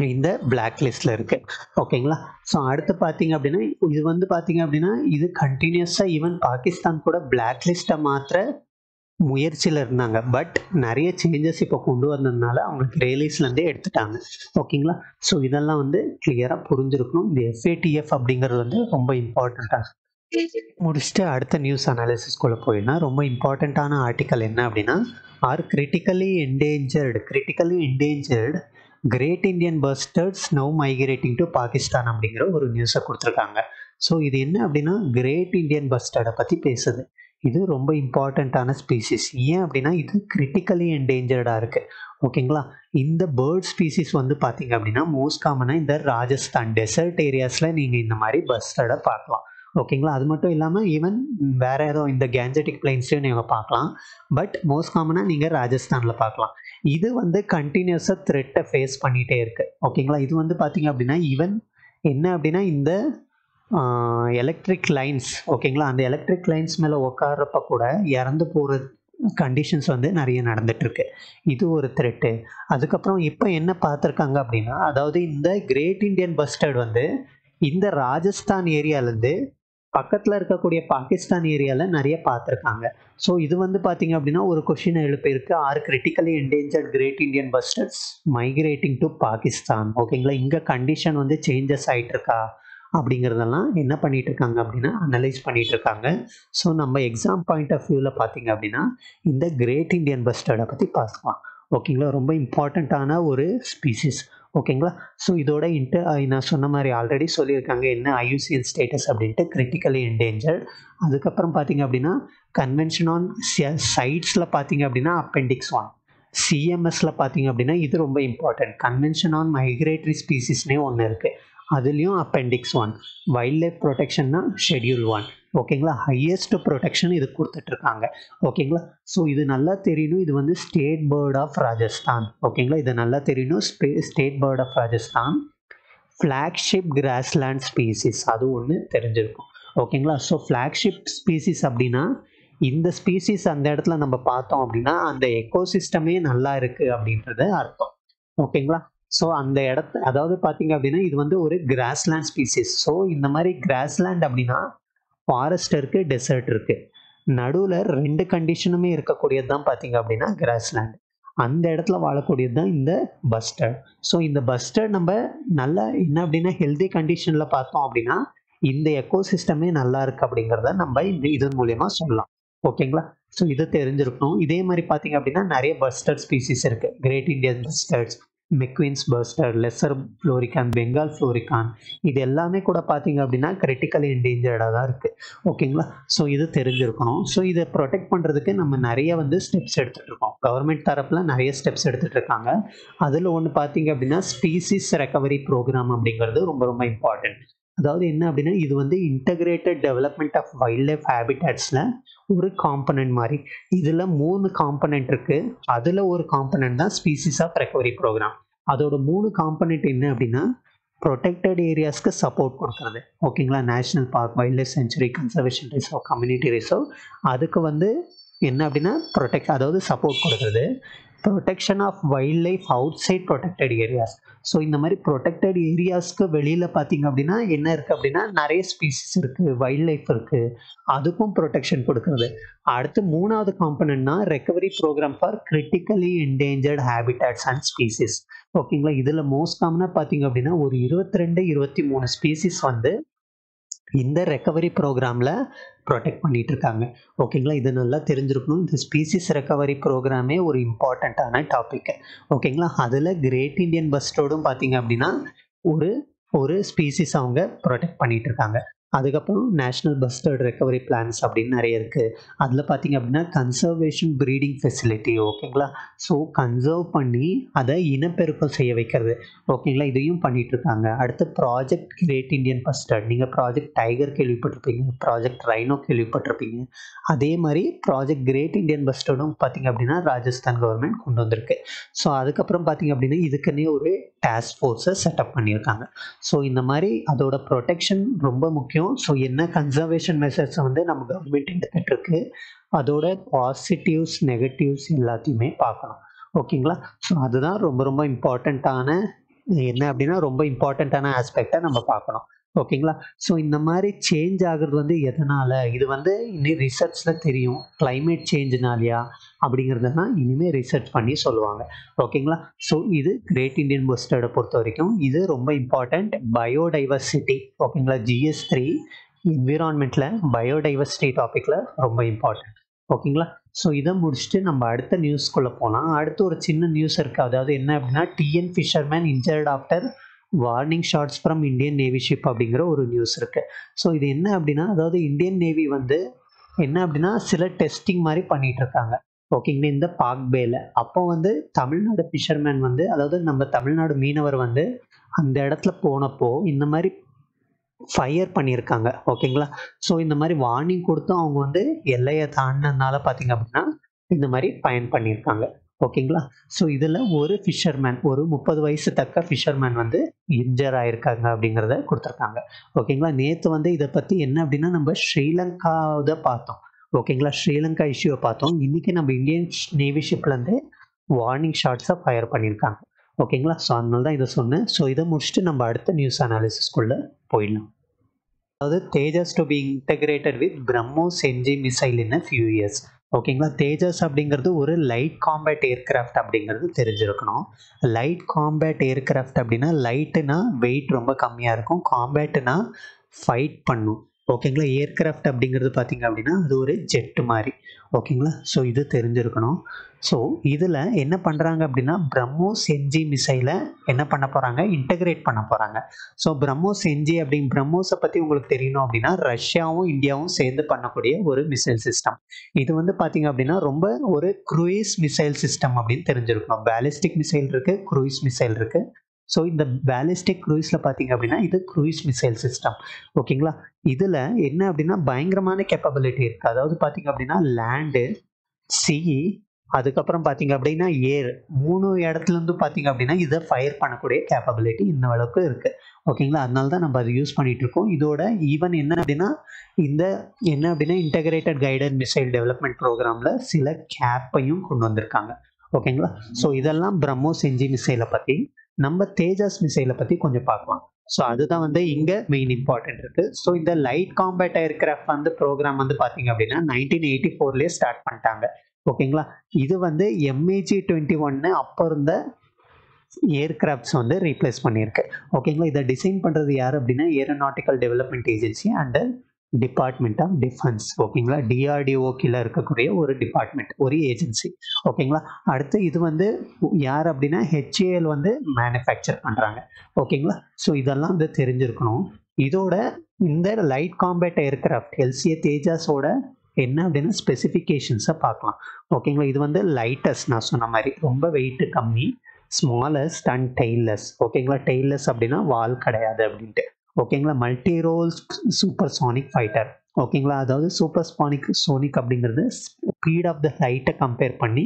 இந்த பிளாக் லிஸ்ட்டில் இருக்குது ஓகேங்களா ஸோ அடுத்து பார்த்தீங்க அப்படின்னா இது வந்து பார்த்தீங்க அப்படின்னா இது கண்டினியூஸாக ஈவன் பாகிஸ்தான் கூட பிளாக் லிஸ்ட்டை மாத்திர முயற்சியில் இருந்தாங்க. பட் நிறைய சேஞ்சஸ் இப்போ கொண்டு வந்ததுனால அவங்களுக்கு கிரேலிஸ்லேருந்தே எடுத்துட்டாங்க. ஓகேங்களா ஸோ இதெல்லாம் வந்து கிளியராக புரிஞ்சிருக்கணும். இந்த எஃப்ஏடிஎஃப் அப்படிங்கிறது வந்து ரொம்ப இம்பார்ட்டண்ட்டாக முடிச்சுட்டு அடுத்த நியூஸ் அனாலிசிஸ்குள்ளே போயினா ரொம்ப இம்பார்ட்டண்ட்டான ஆர்டிக்கல் என்ன அப்படின்னா are critically endangered critically endangered great Indian bustards now migrating to Pakistan அப்படிங்கிற ஒரு நியூஸை கொடுத்துருக்காங்க. ஸோ இது என்ன அப்படின்னா கிரேட் இண்டியன் பஸ்டர்டை பற்றி பேசுது. இது ரொம்ப இம்பார்ட்டண்ட்டான ஸ்பீசிஸ் ஏன் அப்படின்னா இது கிரிட்டிக்கலி என்டேஞ்சர்டாக இருக்குது ஓகேங்களா இந்த பேர்ட் ஸ்பீசிஸ் வந்து பார்த்தீங்க அப்படின்னா மோஸ்ட் காமனாக இந்த ராஜஸ்தான் டெசர்ட் ஏரியாஸில் நீங்கள் இந்த மாதிரி பஸ்டர்டை பார்க்கலாம். ஓகேங்களா? அது மட்டும் இல்லாமல் ஈவன் வேறு ஏதோ இந்த கேஞ்சட்டிக் பிளைன்ஸ்லையும் நீங்கள் பார்க்கலாம். பட் மோஸ்ட் காமனாக நீங்கள் ராஜஸ்தானில் பார்க்கலாம். இது வந்து கண்டினியூஸாக த்ரெட்டை ஃபேஸ் பண்ணிகிட்டே இருக்குது ஓகேங்களா? இது வந்து பார்த்தீங்க அப்படின்னா ஈவன் என்ன அப்படின்னா இந்த எலக்ட்ரிக் லைன்ஸ் ஓகேங்களா? அந்த எலக்ட்ரிக் லைன்ஸ் மேலே உட்காரப்ப கூட இறந்து போகிற கண்டிஷன்ஸ் வந்து நிறைய நடந்துட்டுருக்கு. இது ஒரு த்ரெட்டு அதுக்கப்புறம் இப்போ என்ன பார்த்துருக்காங்க அப்படின்னா அதாவது இந்த கிரேட் இண்டியன் பஸ்டர்ட் வந்து இந்த ராஜஸ்தான் ஏரியாவிலேருந்து பக்கத்தில் இருக்கக்கூடிய பாகிஸ்தான் ஏரியாவில் நிறைய பார்த்துருக்காங்க. ஸோ இது வந்து பார்த்தீங்க அப்படின்னா ஒரு question எழுப்பியிருக்கு are critically endangered great Indian bustards migrating to Pakistan. ஓகேங்களா இங்கே கண்டிஷன் வந்து சேஞ்சஸ் ஆகிட்டு இருக்கா அப்படிங்கிறதெல்லாம் என்ன பண்ணிட்டு இருக்காங்க அப்படின்னா அனலைஸ் பண்ணிட்டு இருக்காங்க ஸோ நம்ம எக்ஸாம் பாயிண்ட் ஆஃப் வியூவில் பார்த்தீங்க அப்படின்னா இந்த கிரேட் இண்டியன் பஸ்டர்டை பற்றி பார்க்கலாம். ஓகேங்களா ரொம்ப இம்பார்ட்டண்ட்டான ஒரு ஸ்பீசிஸ் ஓகேங்களா? ஸோ இதோட இன்ட்டு நான் சொன்ன மாதிரி ஆல்ரெடி சொல்லியிருக்காங்க என்ன ஐயூசிஎன் ஸ்டேட்டஸ் அப்படின்ட்டு கிரிட்டிக்கலி என்டேஞ்சர்ட் அதுக்கப்புறம் பார்த்தீங்க அப்படின்னா கன்வென்ஷன் ஆன் சைட்ஸில் பார்த்தீங்க அப்படின்னா அப்பெண்டிக்ஸ் ஒன் சிஎம்எஸில் பார்த்தீங்க அப்படின்னா இது ரொம்ப இம்பார்ட்டன்ட் கன்வென்ஷன் ஆன் மைக்ரேட்டரி ஸ்பீசிஸ்னே ஒன்று இருக்குது அதுலேயும் அப்பெண்டிக்ஸ் ஒன் வைல்ட் லைஃப் ப்ரொடெக்ஷன்னா ஷெட்யூல் ஒன் ஓகேங்களா? ஹையஸ்ட் ப்ரொடெக்ஷன் இது கொடுத்துட்ருக்காங்க. ஓகேங்களா? ஸோ இது நல்லா தெரியணும் இது வந்து ஸ்டேட் பேர்ட் ஆஃப் ராஜஸ்தான் ஓகேங்களா? இது நல்லா தெரியணும் ஸ்பே state bird of Rajasthan flagship grassland species அது ஒன்று தெரிஞ்சிருக்கும். ஓகேங்களா? ஸோ ஃப்ளாக்ஷிப் ஸ்பீசிஸ் அப்படின்னா இந்த ஸ்பீசிஸ் அந்த இடத்துல நம்ம பார்த்தோம் அப்படின்னா அந்த எக்கோசிஸ்டமே நல்லா இருக்குது அப்படின்றது அர்த்தம். ஓகேங்களா? ஸோ அந்த இடத்த அதாவது பார்த்தீங்க அப்படின்னா இது வந்து ஒரு கிராஸ்லேண்ட் ஸ்பீசிஸ் ஸோ இந்த மாதிரி கிராஸ்லேண்ட் அப்படின்னா ஃபாரஸ்ட் இருக்குது டெசர்ட் இருக்குது நடுவில் ரெண்டு கண்டிஷனுமே இருக்கக்கூடியது தான் பார்த்தீங்க அப்படின்னா கிராஸ்லேண்ட் அந்த இடத்துல வாழக்கூடியது தான் இந்த பஸ்டர்ட் ஸோ இந்த பஸ்டர்ட் நம்ம நல்லா என்ன அப்படின்னா ஹெல்தி கண்டிஷனில் பார்த்தோம் அப்படின்னா இந்த எக்கோசிஸ்டமே நல்லா இருக்கு அப்படிங்கிறத நம்ம இந்த இதன் மூலயமா சொல்லலாம். ஓகேங்களா? ஸோ இது தெரிஞ்சிருக்கணும். இதே மாதிரி பார்த்தீங்க அப்படின்னா நிறைய பஸ்டர்ட் ஸ்பீசிஸ் இருக்குது great Indian bustards MacQueen's bustard lesser florican Bengal florican இது எல்லாமே கூட பார்த்தீங்க அப்படின்னா கிரிட்டிக்கலி என்டேஞ்சர்டாக தான் இருக்குது ஓகேங்களா ஸோ இது தெரிஞ்சிருக்கணும் ஸோ இதை ப்ரொடெக்ட் பண்ணுறதுக்கு நம்ம நிறைய வந்து ஸ்டெப்ஸ் எடுத்துகிட்டு இருக்கோம். கவர்மெண்ட் தரப்பில் நிறைய ஸ்டெப்ஸ் எடுத்துகிட்டு இருக்காங்க. அதில் ஒன்று பார்த்தீங்க அப்படின்னா ஸ்பீசிஸ் ரெக்கவரி ப்ரோக்ராம் அப்படிங்கிறது ரொம்ப ரொம்ப இம்பார்ட்டன்ட் அதாவது என்ன அப்படின்னா இது வந்து integrated development of wild life ஹேபிட்டட்ஸில் ஒரு காம்பனன்ட் மாதிரி. இதில் மூணு காம்பனன்ட் இருக்குது அதில் ஒரு காம்பனன்ட் தான் ஸ்பீசிஸ் ஆஃப் ரெக்கவரி ப்ரோக்ராம் அதோட மூணு காம்பனன்ட் என்ன அப்படின்னா ப்ரொடெக்டட் ஏரியாஸ்க்கு சப்போர்ட் கொடுக்குறது. ஓகேங்களா national park wild life sanctuary conservation reserve community reserve அதுக்கு வந்து என்ன அப்படின்னா ப்ரொடெக்ட் அதாவது சப்போர்ட் கொடுக்குறது. Protection of wild life outside protected areas so இந்த மாதிரி ப்ரொடெக்டட் ஏரியாஸ்க்கு வெளியில் பார்த்தீங்க அப்படின்னா என்ன இருக்குது அப்படின்னா நிறைய ஸ்பீசிஸ் இருக்குது வைல்ட் லைஃப் இருக்குது அதுக்கும் ப்ரொடெக்ஷன் கொடுக்குறது. அடுத்து மூணாவது காம்பனண்ட்னா recovery programme for critically endangered habitats and species ஓகேங்களா இதில் மோஸ்ட் காமனாக பார்த்தீங்க அப்படின்னா ஒரு இருபத்தி ரெண்டு இருபத்தி மூணு ஸ்பீசிஸ் வந்து இந்த ரெக்கவரி ப்ரோக்ராமில் ப்ரொடெக்ட் பண்ணிகிட்ருக்காங்க இருக்காங்க ஓகேங்களா இது நல்லா தெரிஞ்சிருக்கணும். இந்த ஸ்பீசிஸ் ரெக்கவரி ப்ரோக்ராமே ஒரு இம்பார்ட்டண்ட்டான டாபிக் ஓகேங்களா அதில் கிரேட் இண்டியன் பஸ்டோடும் பார்த்தீங்க அப்படின்னா ஒரு ஒரு ஸ்பீசிஸ் அவங்க ப்ரொடெக்ட் பண்ணிகிட்ருக்காங்க இருக்காங்க அதுக்கப்புறம் நேஷ்னல் பஸ்டர்ட் ரெக்கவரி பிளான்ஸ் அப்படின்னு நிறைய இருக்குது அதில் பார்த்தீங்க அப்படின்னா கன்சர்வேஷன் ப்ரீடிங் ஃபெசிலிட்டி ஓகேங்களா ஸோ கன்சர்வ் பண்ணி அதை இனப்பெருக்கம் செய்ய வைக்கிறது. ஓகேங்களா இதையும் பண்ணிகிட்ருக்காங்க அடுத்து ப்ராஜெக்ட் கிரேட் இண்டியன் பஸ்டர்ட் நீங்கள் ப்ராஜெக்ட் டைகர் கேள்விப்பட்டிருப்பீங்க ப்ராஜெக்ட் ரைனோ கேள்விப்பட்டிருப்பீங்க. அதே மாதிரி ப்ராஜெக்ட் கிரேட் இண்டியன் பஸ்டர்டும் பார்த்தீங்க அப்படின்னா ராஜஸ்தான் கவர்மெண்ட் கொண்டு வந்திருக்கு. ஸோ அதுக்கப்புறம் பார்த்தீங்க அப்படின்னா இதுக்குன்னே ஒரு டாஸ்க் ஃபோர்ஸை செட்டப் பண்ணியிருக்காங்க. ஸோ இந்த மாதிரி அதோட ப்ரொடெக்ஷன் ரொம்ப முக்கியம். ஸோ என்ன கன்சர்வேஷன் மெஷர்ஸை வந்து நம்ம கவர்மெண்ட் எடுத்துகிட்ருக்கு அதோட பாசிட்டிவ்ஸ் நெகட்டிவ்ஸ் எல்லாத்தையுமே பார்க்கணும். ஓகேங்களா ஸோ அதுதான் ரொம்ப ரொம்ப இம்பார்ட்டண்ட்டான என்ன அப்படின்னா ரொம்ப இம்பார்ட்டண்ட்டான ஆஸ்பெக்டை நம்ம பார்க்கணும். ஓகேங்களா ஸோ இந்த மாதிரி சேஞ்ச் ஆகுறது வந்து எதனால்? இது வந்து இன்னும் ரிசர்ச்சில் தெரியும். கிளைமேட் சேஞ்சுனாலையா அப்படிங்கிறதெல்லாம் இனிமேல் ரிசர்ச் பண்ணி சொல்லுவாங்க. ஓகேங்களா ஸோ இது கிரேட் இந்தியன் பஸ்டர்டை பொறுத்த வரைக்கும் இது ரொம்ப இம்பார்ட்டண்ட் பயோடைவர்சிட்டி ஓகேங்களா ஜிஎஸ் த்ரீ என்விரான்மெண்ட்டில் பயோடைவர்சிட்டி டாப்பிக்கில் ரொம்ப இம்பார்ட்டண்ட் ஓகேங்களா ஸோ இதை முடிச்சுட்டு நம்ம அடுத்த நியூஸ்க்குள்ளே போகலாம் அடுத்து ஒரு சின்ன நியூஸ் இருக்குது அதாவது என்ன அப்படின்னா TN fisherman injured after warning shots from Indian navy ship அப்படிங்கிற ஒரு நியூஸ் இருக்குது ஸோ இது என்ன அப்படின்னா அதாவது இந்தியன் நேவி வந்து என்ன அப்படின்னா சில டெஸ்டிங் மாதிரி பண்ணிட்டு இருக்காங்க. ஓகேங்களா இந்த பாக் பேல அப்போ வந்து தமிழ்நாடு ஃபிஷர்மேன் வந்து அதாவது நம்ம தமிழ்நாடு மீனவர் வந்து அந்த இடத்துல போனப்போ இந்த மாதிரி ஃபயர் பண்ணியிருக்காங்க. ஓகேங்களா ஸோ இந்த மாதிரி வார்னிங் கொடுத்தும் அவங்க வந்து எல்லையை தாண்டினதுனால பார்த்தீங்க அப்படின்னா இந்த மாதிரி பயன் பண்ணியிருக்காங்க. ஓகேங்களா? ஸோ இதில் ஒரு ஃபிஷர்மேன் ஒரு முப்பது வயசு தக்க ஃபிஷர்மேன் வந்து இன்ஜர் ஆயிருக்காங்க அப்படிங்கிறத கொடுத்துருக்காங்க. ஓகேங்களா? நேற்று வந்து இதை பற்றி என்ன அப்படின்னா நம்ம ஸ்ரீலங்காவை பார்த்தோம். ஓகேங்களா? ஸ்ரீலங்கா இஷ்யூவை பார்த்தோம். இன்றைக்கி நம்ம இந்தியன் நேவி ஷிப்லேருந்து வார்னிங் ஷாட்ஸை ஃபயர் பண்ணியிருக்காங்க. ஓகேங்களா? ஸோ அதனால தான் இதை சொன்னேன். ஸோ இதை முடிச்சுட்டு நம்ம அடுத்த நியூஸ் அனாலிசிஸ்குள்ளே போயிடலாம். அதாவது Tejas to be integrated with BrahMos NG missile in a few years ஓகேங்களா? தேஜஸ் அப்படிங்கிறது ஒரு லைட் காம்பேட் ஏர்கிராஃப்ட் அப்படிங்கிறது தெரிஞ்சிருக்கணும். லைட் காம்பேட் ஏர்கிராஃப்ட் அப்படின்னா லைட்டுனா வெயிட் ரொம்ப கம்மியாக இருக்கும். காம்பேட்டுனா ஃபைட் பண்ணும். ஓகேங்களா? ஏர்கிராஃப்ட் அப்படிங்கிறது பார்த்தீங்க அப்படின்னா அது ஒரு ஜெட்டு மாதிரி. ஓகேங்களா? ஸோ இது தெரிஞ்சிருக்கணும். ஸோ இதில் என்ன பண்ணுறாங்க அப்படின்னா பிரம்மோஸ் என்ஜி மிசைலை என்ன பண்ண போகிறாங்க இன்டகிரேட் பண்ண போகிறாங்க ஸோ பிரம்மோஸ் என்ஜி அப்படிங்க பிரம்மோஸை பற்றி உங்களுக்கு தெரியணும் அப்படின்னா ரஷ்யாவும் இந்தியாவும் சேர்ந்து பண்ணக்கூடிய ஒரு மிசைல் சிஸ்டம் இது வந்து பார்த்தீங்க அப்படின்னா ரொம்ப ஒரு க்ரூயிஸ் மிசைல் சிஸ்டம் அப்படின்னு தெரிஞ்சிருக்கணும். பேலிஸ்டிக் மிசைல் இருக்குது குரூயிஸ் மிசைல் இருக்குது ஸோ இந்த பேலிஸ்டிக் க்ரூயிஸில் பார்த்தீங்க அப்படின்னா இது க்ரூயிஸ் மிசைல் சிஸ்டம் ஓகேங்களா இதில் என்ன அப்படின்னா பயங்கரமான கேப்பபிலிட்டி இருக்குது அதாவது பார்த்தீங்க அப்படின்னா லேண்டு சி அதுக்கப்புறம் பார்த்தீங்க அப்படின்னா ஏர் மூணு இடத்துலேருந்து பார்த்தீங்க அப்படின்னா இதை ஃபயர் பண்ணக்கூடிய கேப்பபிலிட்டி இந்த அளவுக்கு இருக்குது ஓகேங்களா அதனால தான் நம்ம அதை யூஸ் பண்ணிகிட்டு இருக்கோம். இதோட ஈவன் என்ன அப்படின்னா இந்த என்ன அப்படின்னா இன்டகிரேட்டட் கைடட் மிசைல் டெவலப்மெண்ட் ப்ரோக்ராமில் சில கேப்பையும் கொண்டு வந்திருக்காங்க. ஓகேங்களா ஸோ இதெல்லாம் பிரம்மோஸ் என்ஜி மிசைலை பற்றி நம்ம தேஜாஸ் மிசைலை பற்றி கொஞ்சம் பார்க்கலாம். ஸோ அதுதான் வந்து இங்கே மெயின் இம்பார்ட்டன்ட் இருக்குது ஸோ இந்த லைட் காம்பேட் ஏர்கிராஃப்ட் வந்து ப்ரோக்ராம் வந்து பார்த்தீங்க அப்படின்னா நைன்டீன் எயிட்டி ஃபோர்லேயே ஸ்டார்ட் பண்ணிட்டாங்க ஓகேங்களா இது வந்து எம்ஏஜி டுவெண்ட்டி ஒன்னு அப்போ இருந்த ஏர்கிராஃப்ட்ஸ் வந்து ரீப்ளேஸ் பண்ணியிருக்கு. ஓகேங்களா இதை டிசைன் பண்ணுறது யார் அப்படின்னா aeronautical development agency and department of defence ஓகேங்களா டிஆர்டிஓ கீழே இருக்கக்கூடிய ஒரு டிபார்ட்மெண்ட் ஒரு ஏஜென்சி ஓகேங்களா அடுத்து இது வந்து யார் அப்படின்னா ஹெச்ஏஎல் வந்து மேனுஃபேக்சர் பண்ணுறாங்க ஓகேங்களா ஸோ இதெல்லாம் வந்து தெரிஞ்சிருக்கணும். இதோட இந்த லைட் காம்பேட் ஏர்கிராஃப்ட் எல்சிஏ தேஜாஸோட என்ன அப்படின்னா ஸ்பெசிஃபிகேஷன்ஸை பார்க்கலாம் ஓகேங்களா இது வந்து லைட்டஸ் நான் சொன்ன மாதிரி ரொம்ப வெயிட்டு கம்மி ஸ்மாலஸ்ட் அண்ட் டெய்லஸ் ஓகேங்களா டெய்லெஸ் அப்படின்னா வால் கிடையாது அப்படின்ட்டு. ஓகேங்களா? Multi role super sonic fighter ஓகேங்களா? அதாவது சூப்பர் ஸ்பானிக் சோனிக் அப்படிங்கிறது ஸ்பீட் ஆஃப் த லைட்டை கம்பேர் பண்ணி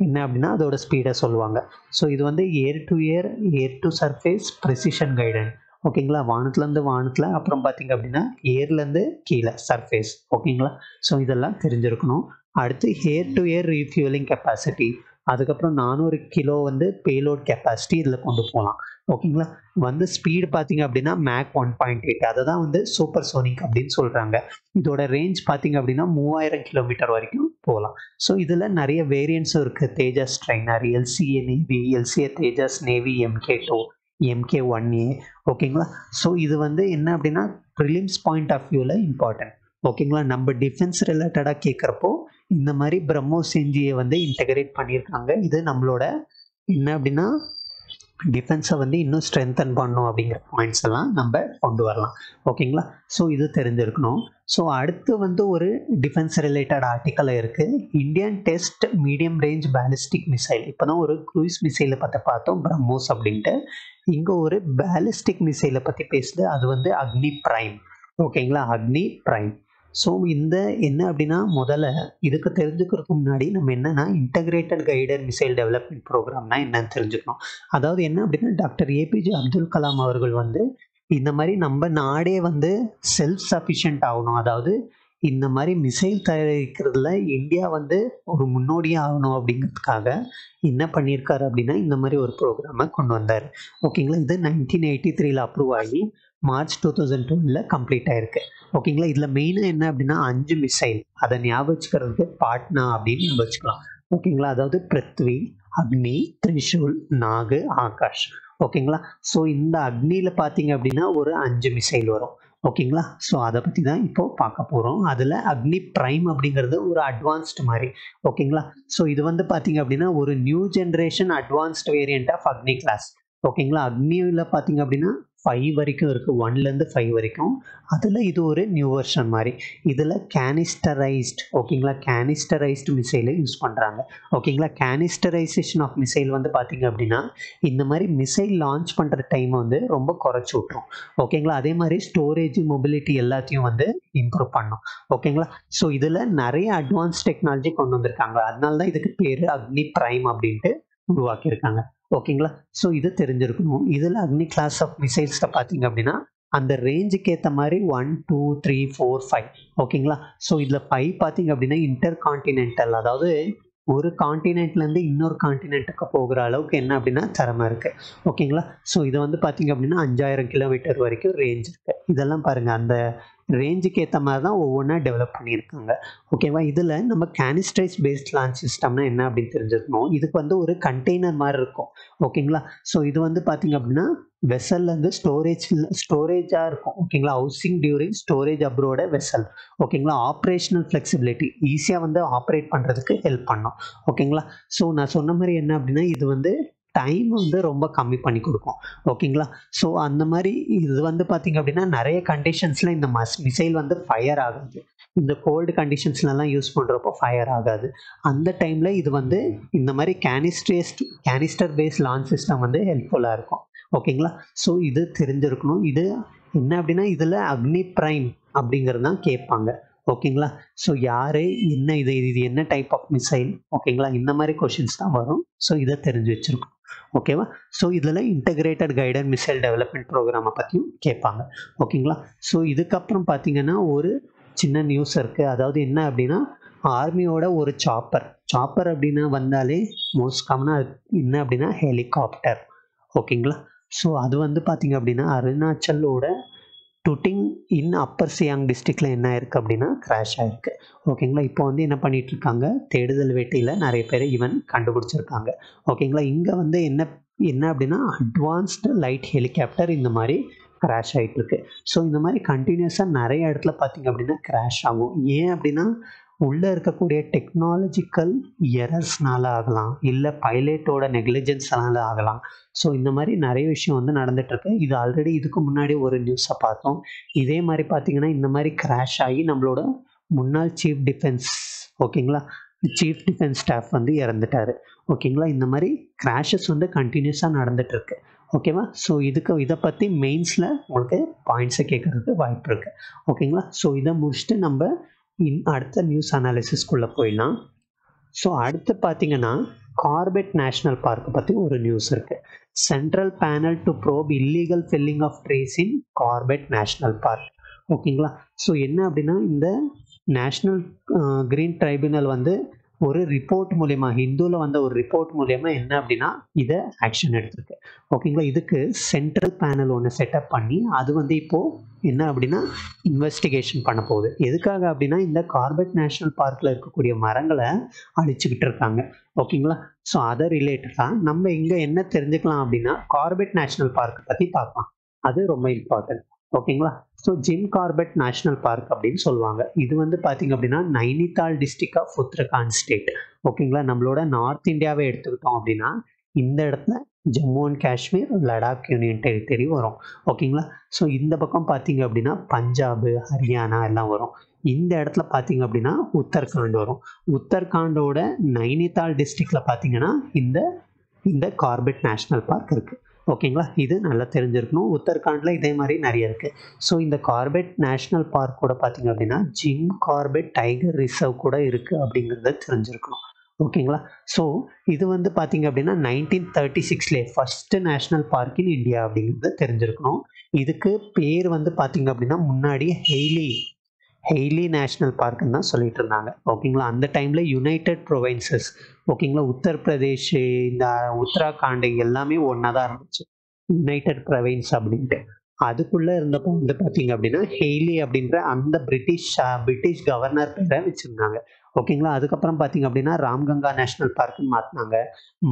என்ன அப்படின்னா அதோட ஸ்பீடை சொல்லுவாங்க. ஸோ இது வந்து air to air air to surface precision guidance ஓகேங்களா? வானத்துலேருந்து வானத்தில் அப்புறம் பார்த்தீங்க அப்படின்னா ஏர்லேருந்து கீழே சர்ஃபேஸ் ஓகேங்களா? ஸோ இதெல்லாம் தெரிஞ்சிருக்கணும். அடுத்து air to air refuelling capacity அதுக்கப்புறம் நானூறு கிலோ வந்து பேலோட் கெப்பாசிட்டி இதில் கொண்டு போகலாம். ஓகேங்களா? வந்து ஸ்பீடு பார்த்தீங்க அப்படின்னா மேக் ஒன் பாயிண்ட் எயிட் அதை தான் வந்து சூப்பர் சோனிக் அப்படின்னு சொல்கிறாங்க இதோட ரேஞ்ச் பார்த்தீங்க அப்படின்னா மூவாயிரம் கிலோமீட்டர் வரைக்கும் போகலாம். ஸோ இதில் நிறைய வேரியன்ஸும் இருக்குது Tejas trainer LCA navy LCA Tejas navy MK two MK one A ஓகேங்களா? ஸோ இது வந்து என்ன அப்படின்னா ப்ரிலிம்ஸ் பாயிண்ட் ஆஃப் வியூவில் இம்பார்ட்டன்ட் ஓகேங்களா? நம்ம டிஃபென்ஸ் ரிலேட்டடாக கேட்குறப்போ இந்த மாதிரி பிரம்மோஸ் என்ஜியை வந்து இன்டகிரேட் பண்ணியிருக்காங்க. இது நம்மளோட என்ன அப்படின்னா டிஃபென்ஸை வந்து இன்னும் ஸ்ட்ரென்தன் பண்ணணும் அப்படிங்கிற பாயிண்ட்ஸ் எல்லாம் நம்ம கொண்டு வரலாம். ஓகேங்களா ஸோ இது தெரிஞ்சிருக்கணும். ஸோ அடுத்து வந்து ஒரு டிஃபென்ஸ் ரிலேட்டட் ஆர்டிக்கல் இருக்குது Indian test medium range ballistic missile இப்போ தான் ஒரு க்ரூஸ் மிசைலை பற்றி பார்த்தோம் பிரம்மோஸ் அப்படின்ட்டு. இங்கே ஒரு பேலிஸ்டிக் மிசைலை பற்றி பேசுது. அது வந்து அக்னி ப்ரைம் ஓகேங்களா அக்னி ப்ரைம் ஸோ இந்த என்ன அப்படின்னா முதல்ல இதுக்கு தெரிஞ்சுக்கிறதுக்கு முன்னாடி நம்ம என்னென்னா இன்டகிரேட்டட் கைடட் மிசைல் டெவலப்மெண்ட் ப்ரோக்ராம்னா என்னன்னு தெரிஞ்சுக்கணும். அதாவது என்ன அப்படின்னா டாக்டர் ஏபிஜே அப்துல் கலாம் அவர்கள் வந்து இந்த மாதிரி நம்ம நாடே வந்து செல்ஃப் சஃபிஷியன்ட் ஆகணும். அதாவது இந்த மாதிரி மிசைல் தயாரிக்கிறதுல இந்தியா வந்து ஒரு முன்னோடியாக ஆகணும் அப்படிங்கிறதுக்காக என்ன பண்ணியிருக்காரு அப்படின்னா இந்த மாதிரி ஒரு ப்ரோக்ராமை கொண்டு வந்தார். ஓகேங்களா இது நைன்டீன் எயிட்டி த்ரீல அப்ரூவ் ஆகி மார்ச் டூ தௌசண்ட் டுவெலில் கம்ப்ளீட் ஆயிருக்கு. ஓகேங்களா? இதில் மெயினாக என்ன அப்படின்னா அஞ்சு மிசைல் அதை ஞாபகம் வச்சுக்கிறதுக்கு பாட்னா அப்படின்னு நம்ம வச்சுக்கலாம். ஓகேங்களா? அதாவது பிருத்வி அக்னி திரிஷூல் நாகு ஆகாஷ். ஓகேங்களா? ஸோ இந்த அக்னியில் பார்த்தீங்க அப்படின்னா ஒரு அஞ்சு மிசைல் வரும். ஓகேங்களா? ஸோ அதை பற்றி தான் இப்போது பார்க்க போகிறோம் அதில் அக்னி ப்ரைம் அப்படிங்கிறது ஒரு அட்வான்ஸ்டு மாதிரி. ஓகேங்களா? ஸோ இது வந்து பார்த்தீங்க அப்படின்னா ஒரு new generation advanced variant of Agni class ஓகேங்களா? அக்னியில் பார்த்தீங்க அப்படின்னா ஃபைவ் வரைக்கும் இருக்குது ஒன்லேருந்து ஃபைவ் வரைக்கும். அதில் இது ஒரு நியூ வெர்ஷன் மாதிரி. இதில் கேனிஸ்டரைஸ்ட் ஓகேங்களா கேனிஸ்டரைஸ்டு மிசைலை யூஸ் பண்ணுறாங்க ஓகேங்களா கேனிஸ்டரைசேஷன் ஆஃப் மிசைல் வந்து பார்த்திங்க அப்படின்னா இந்த மாதிரி மிசைல் லான்ச் பண்ணுற டைமை வந்து ரொம்ப குறைச்சி விட்ரும் ஓகேங்களா அதே மாதிரி ஸ்டோரேஜ் மொபிலிட்டி எல்லாத்தையும் வந்து இம்ப்ரூவ் பண்ணும். ஓகேங்களா ஸோ இதில் நிறைய அட்வான்ஸ் டெக்னாலஜி கொண்டு வந்திருக்காங்க. அதனால தான் இதுக்கு பேர் அக்னி ப்ரைம் அப்படின்ட்டு உருவாக்கியிருக்காங்க. ஓகேங்களா? ஸோ இது தெரிஞ்சிருக்கணும். இதில் அக்னி கிளாஸ் ஆஃப் மிசைல்ஸில் பார்த்தீங்க அப்படின்னா அந்த ரேஞ்சுக்கு ஏற்ற மாதிரி one two three four five ஓகேங்களா? ஸோ இதில் ஃபைவ் பார்த்தீங்க அப்படின்னா இன்டர் கான்டினென்டல் அதாவது ஒரு காண்டினென்ட்லேருந்து இன்னொரு கான்டினென்ட்டுக்கு போகிற அளவுக்கு என்ன அப்படின்னா தரமாக இருக்குது ஓகேங்களா? ஸோ இதை வந்து பார்த்தீங்க அப்படின்னா அஞ்சாயிரம் கிலோமீட்டர் வரைக்கும் ரேஞ்ச் இருக்குது இதெல்லாம் பாருங்கள் அந்த ரேஞ்சுக்கு ஏற்ற மாதிரி தான் ஒவ்வொன்றா டெவலப் பண்ணியிருக்காங்க. ஓகேவா இதில் நம்ம கேனிஸ்ட்ரைஸ் பேஸ்ட் லான்ச் சிஸ்டம்னா என்ன அப்படின்னு தெரிஞ்சுக்கணும். இதுக்கு வந்து ஒரு கண்டெய்னர் மாதிரி இருக்கும். ஓகேங்களா ஸோ இது வந்து பார்த்திங்க அப்படின்னா வெசல்லேருந்து ஸ்டோரேஜ் ஸ்டோரேஜாக இருக்கும். ஓகேங்களா housing during storage aboard vessel ஓகேங்களா ஆப்ரேஷனல் ஃப்ளெக்சிபிலிட்டி ஈஸியாக வந்து ஆப்ரேட் பண்ணுறதுக்கு ஹெல்ப் பண்ணும். ஓகேங்களா ஸோ நான் சொன்ன மாதிரி என்ன அப்படின்னா இது வந்து டைம் வந்து ரொம்ப கம்மி பண்ணி கொடுக்கும். ஓகேங்களா ஸோ அந்த மாதிரி இது வந்து பார்த்திங்க அப்படின்னா நிறைய கண்டிஷன்ஸில் இந்த மஸ் மிசைல் வந்து ஃபயர் ஆகாது. இந்த கோல்டு கண்டிஷன்ஸ்லலாம் யூஸ் பண்ணுறப்போ ஃபயர் ஆகாது. அந்த டைமில் இது வந்து இந்த மாதிரி கேனிஸ்ட்ரேஸ்ட் கேனிஸ்டர் பேஸ் லான்ச் சிஸ்டம் வந்து ஹெல்ப்ஃபுல்லாக இருக்கும். ஓகேங்களா ஸோ இது தெரிஞ்சிருக்கணும். இது என்ன அப்படின்னா இதில் அக்னி ப்ரைம் அப்படிங்கிறது தான் கேட்பாங்க. ஓகேங்களா ஸோ யார் என்ன இது இது என்ன டைப் ஆஃப் மிசைல் ஓகேங்களா இந்த மாதிரி கொஷின்ஸ் தான் வரும். ஸோ இதை தெரிஞ்சு வச்சுருக்கோம். ஓகேவா ஸோ இதில் இன்டகிரேட்டட் கைடன் மிசைல் டெவலப்மெண்ட் ப்ரோக்ராமை பற்றியும் கேட்பாங்க. ஓகேங்களா ஸோ இதுக்கப்புறம் பார்த்தீங்கன்னா ஒரு சின்ன நியூஸ் இருக்குது அதாவது என்ன அப்படின்னா ஆர்மியோட ஒரு சாப்பர் சாப்பர் அப்படின்னா வந்தாலே மோஸ்ட் காமனாக என்ன அப்படின்னா ஹெலிகாப்டர் ஓகேங்களா ஸோ அது வந்து பார்த்திங்க அப்படின்னா அருணாச்சலோட டுட்டிங் இன் அப்பர் சியாங் டிஸ்ட்ரிக்டில் என்ன இருக்குது அப்படின்னா கிராஷ் ஆகிருக்கு ஓகேங்களா இப்போ வந்து என்ன பண்ணிகிட்ருக்காங்க இருக்காங்க தேடுதல் வேட்டையில் நிறைய பேர் ஈவன் கண்டுபிடிச்சிருக்காங்க. ஓகேங்களா இங்கே வந்து என்ன என்ன அப்படின்னா அட்வான்ஸ்டு லைட் ஹெலிகாப்டர் இந்த மாதிரி கிராஷ் ஆகிட்டு இருக்கு ஸோ இந்த மாதிரி கண்டினியூஸாக நிறைய இடத்துல பார்த்தீங்க அப்படின்னா கிராஷ் ஆகும். ஏன் அப்படின்னா உள்ளே இருக்கக்கூடிய டெக்னாலஜிக்கல் எரர்ஸ்னால ஆகலாம். இல்லை பைலட்டோட நெக்லிஜென்ஸ்னால ஆகலாம். ஸோ இந்த மாதிரி நிறைய விஷயம் வந்து நடந்துகிட்ருக்கு இது ஆல்ரெடி இதுக்கு முன்னாடி ஒரு நியூஸை பார்த்தோம். இதே மாதிரி பார்த்தீங்கன்னா இந்த மாதிரி கிராஷ் ஆகி நம்மளோட முன்னாள் சீஃப் டிஃபென்ஸ் ஓகேங்களா? சீஃப் டிஃபென்ஸ் ஸ்டாஃப் வந்து இறந்துட்டார். ஓகேங்களா? இந்த மாதிரி கிராஷஸ் வந்து கண்டினியூஸாக நடந்துகிட்ருக்கு ஓகேவா ஸோ இதுக்கு இதை பற்றி மெயின்ஸில் உங்களுக்கு பாயிண்ட்ஸை கேட்குறதுக்கு வாய்ப்பு இருக்குது ஓகேங்களா? ஸோ இதை முடிச்சுட்டு நம்ம இன் அடுத்த நியூஸ் அனாலிசிஸ்க்குள்ளே போயிடலாம். ஸோ அடுத்து பார்த்தீங்கன்னா கார்பெட் நேஷ்னல் பார்க்கை பற்றி ஒரு நியூஸ் இருக்குது central panel to probe illegal felling of trees in Corbett national park ஓகேங்களா ஸோ என்ன அப்படின்னா இந்த நேஷ்னல் க்ரீன் ட்ரைபுனல் வந்து ஒரு ரிப்போர்ட் மூலயமா ஹிந்துவில் வந்த ஒரு ரிப்போர்ட் மூலயமா என்ன அப்படின்னா இதை ஆக்ஷன் எடுத்திருக்கு. ஓகேங்களா இதுக்கு சென்ட்ரல் பேனல் ஒன்று செட்டப் பண்ணி அது வந்து இப்போது என்ன அப்படின்னா இன்வெஸ்டிகேஷன் பண்ண போகுது. எதுக்காக அப்படின்னா இந்த கார்பெட் நேஷ்னல் பார்க்கில் இருக்கக்கூடிய மரங்களை அழிச்சுக்கிட்டு இருக்காங்க. ஓகேங்களா ஸோ அதை ரிலேட்டடாக நம்ம இங்கே என்ன தெரிஞ்சுக்கலாம் அப்படின்னா கார்பெட் நேஷ்னல் பார்க்கை பற்றி பார்க்கலாம். அது ரொம்ப இம்பார்ட்டன்ட் ஓகேங்களா so Jim Corbett national park அப்படின்னு சொல்லுவாங்க. இது வந்து பார்த்திங்க அப்படின்னா Nainital district of Uttarakhand state ஓகேங்களா நம்மளோட நார்த் இந்தியாவை எடுத்துக்கிட்டோம் அப்படின்னா இந்த இடத்துல Jammu and Kashmir Ladakh union territory வரும். ஓகேங்களா ஸோ இந்த பக்கம் பார்த்தீங்க அப்படின்னா பஞ்சாபு ஹரியானா எல்லாம் வரும். இந்த இடத்துல பார்த்தீங்க அப்படின்னா உத்தரகாண்ட் வரும். உத்தரகாண்டோட நைனிதால் டிஸ்ட்ரிக்டில் பார்த்தீங்கன்னா இந்த இந்த கார்பெட் நேஷ்னல் பார்க் இருக்குது ஓகேங்களா? இது நல்லா தெரிஞ்சிருக்கணும். உத்தரகாண்டில் இதே மாதிரி நிறைய இருக்குது ஸோ இந்த கார்பெட் நேஷ்னல் பார்க் கூட பார்த்தீங்க அப்படின்னா ஜிம் கார்பெட் டைகர் ரிசர்வ் கூட இருக்குது அப்படிங்கிறத தெரிஞ்சிருக்கணும். ஓகேங்களா? ஸோ இது வந்து பார்த்தீங்க அப்படின்னா nineteen thirty சிக்ஸ்லேயே first national park in India அப்படிங்கிறத தெரிஞ்சிருக்கணும். இதுக்கு பேர் வந்து பார்த்தீங்க அப்படின்னா முன்னாடி ஹெய்லி ஹெய்லி நேஷ்னல் பார்க்குன்னு தான் சொல்லிட்டு இருந்தாங்க. ஓகேங்களா? அந்த டைமில் யுனைடெட் ப்ரொவின்சஸ் ஓகேங்களா? உத்தரப்பிரதேஷ் இந்த உத்தராகாண்ட் எல்லாமே ஒன்றா தான் இருந்துச்சு. யுனைடெட் ப்ரவின்ஸ் அப்படின்ட்டு. அதுக்குள்ளே இருந்தப்போ வந்து பார்த்தீங்க அப்படின்னா ஹெய்லி அப்படின்ற அந்த பிரிட்டிஷ் பிரிட்டிஷ் கவர்னர் பேரை வச்சுருந்தாங்க. ஓகேங்களா? அதுக்கப்புறம் பார்த்தீங்க அப்படின்னா ராம்கங்கா நேஷ்னல் பார்க்குன்னு மாற்றினாங்க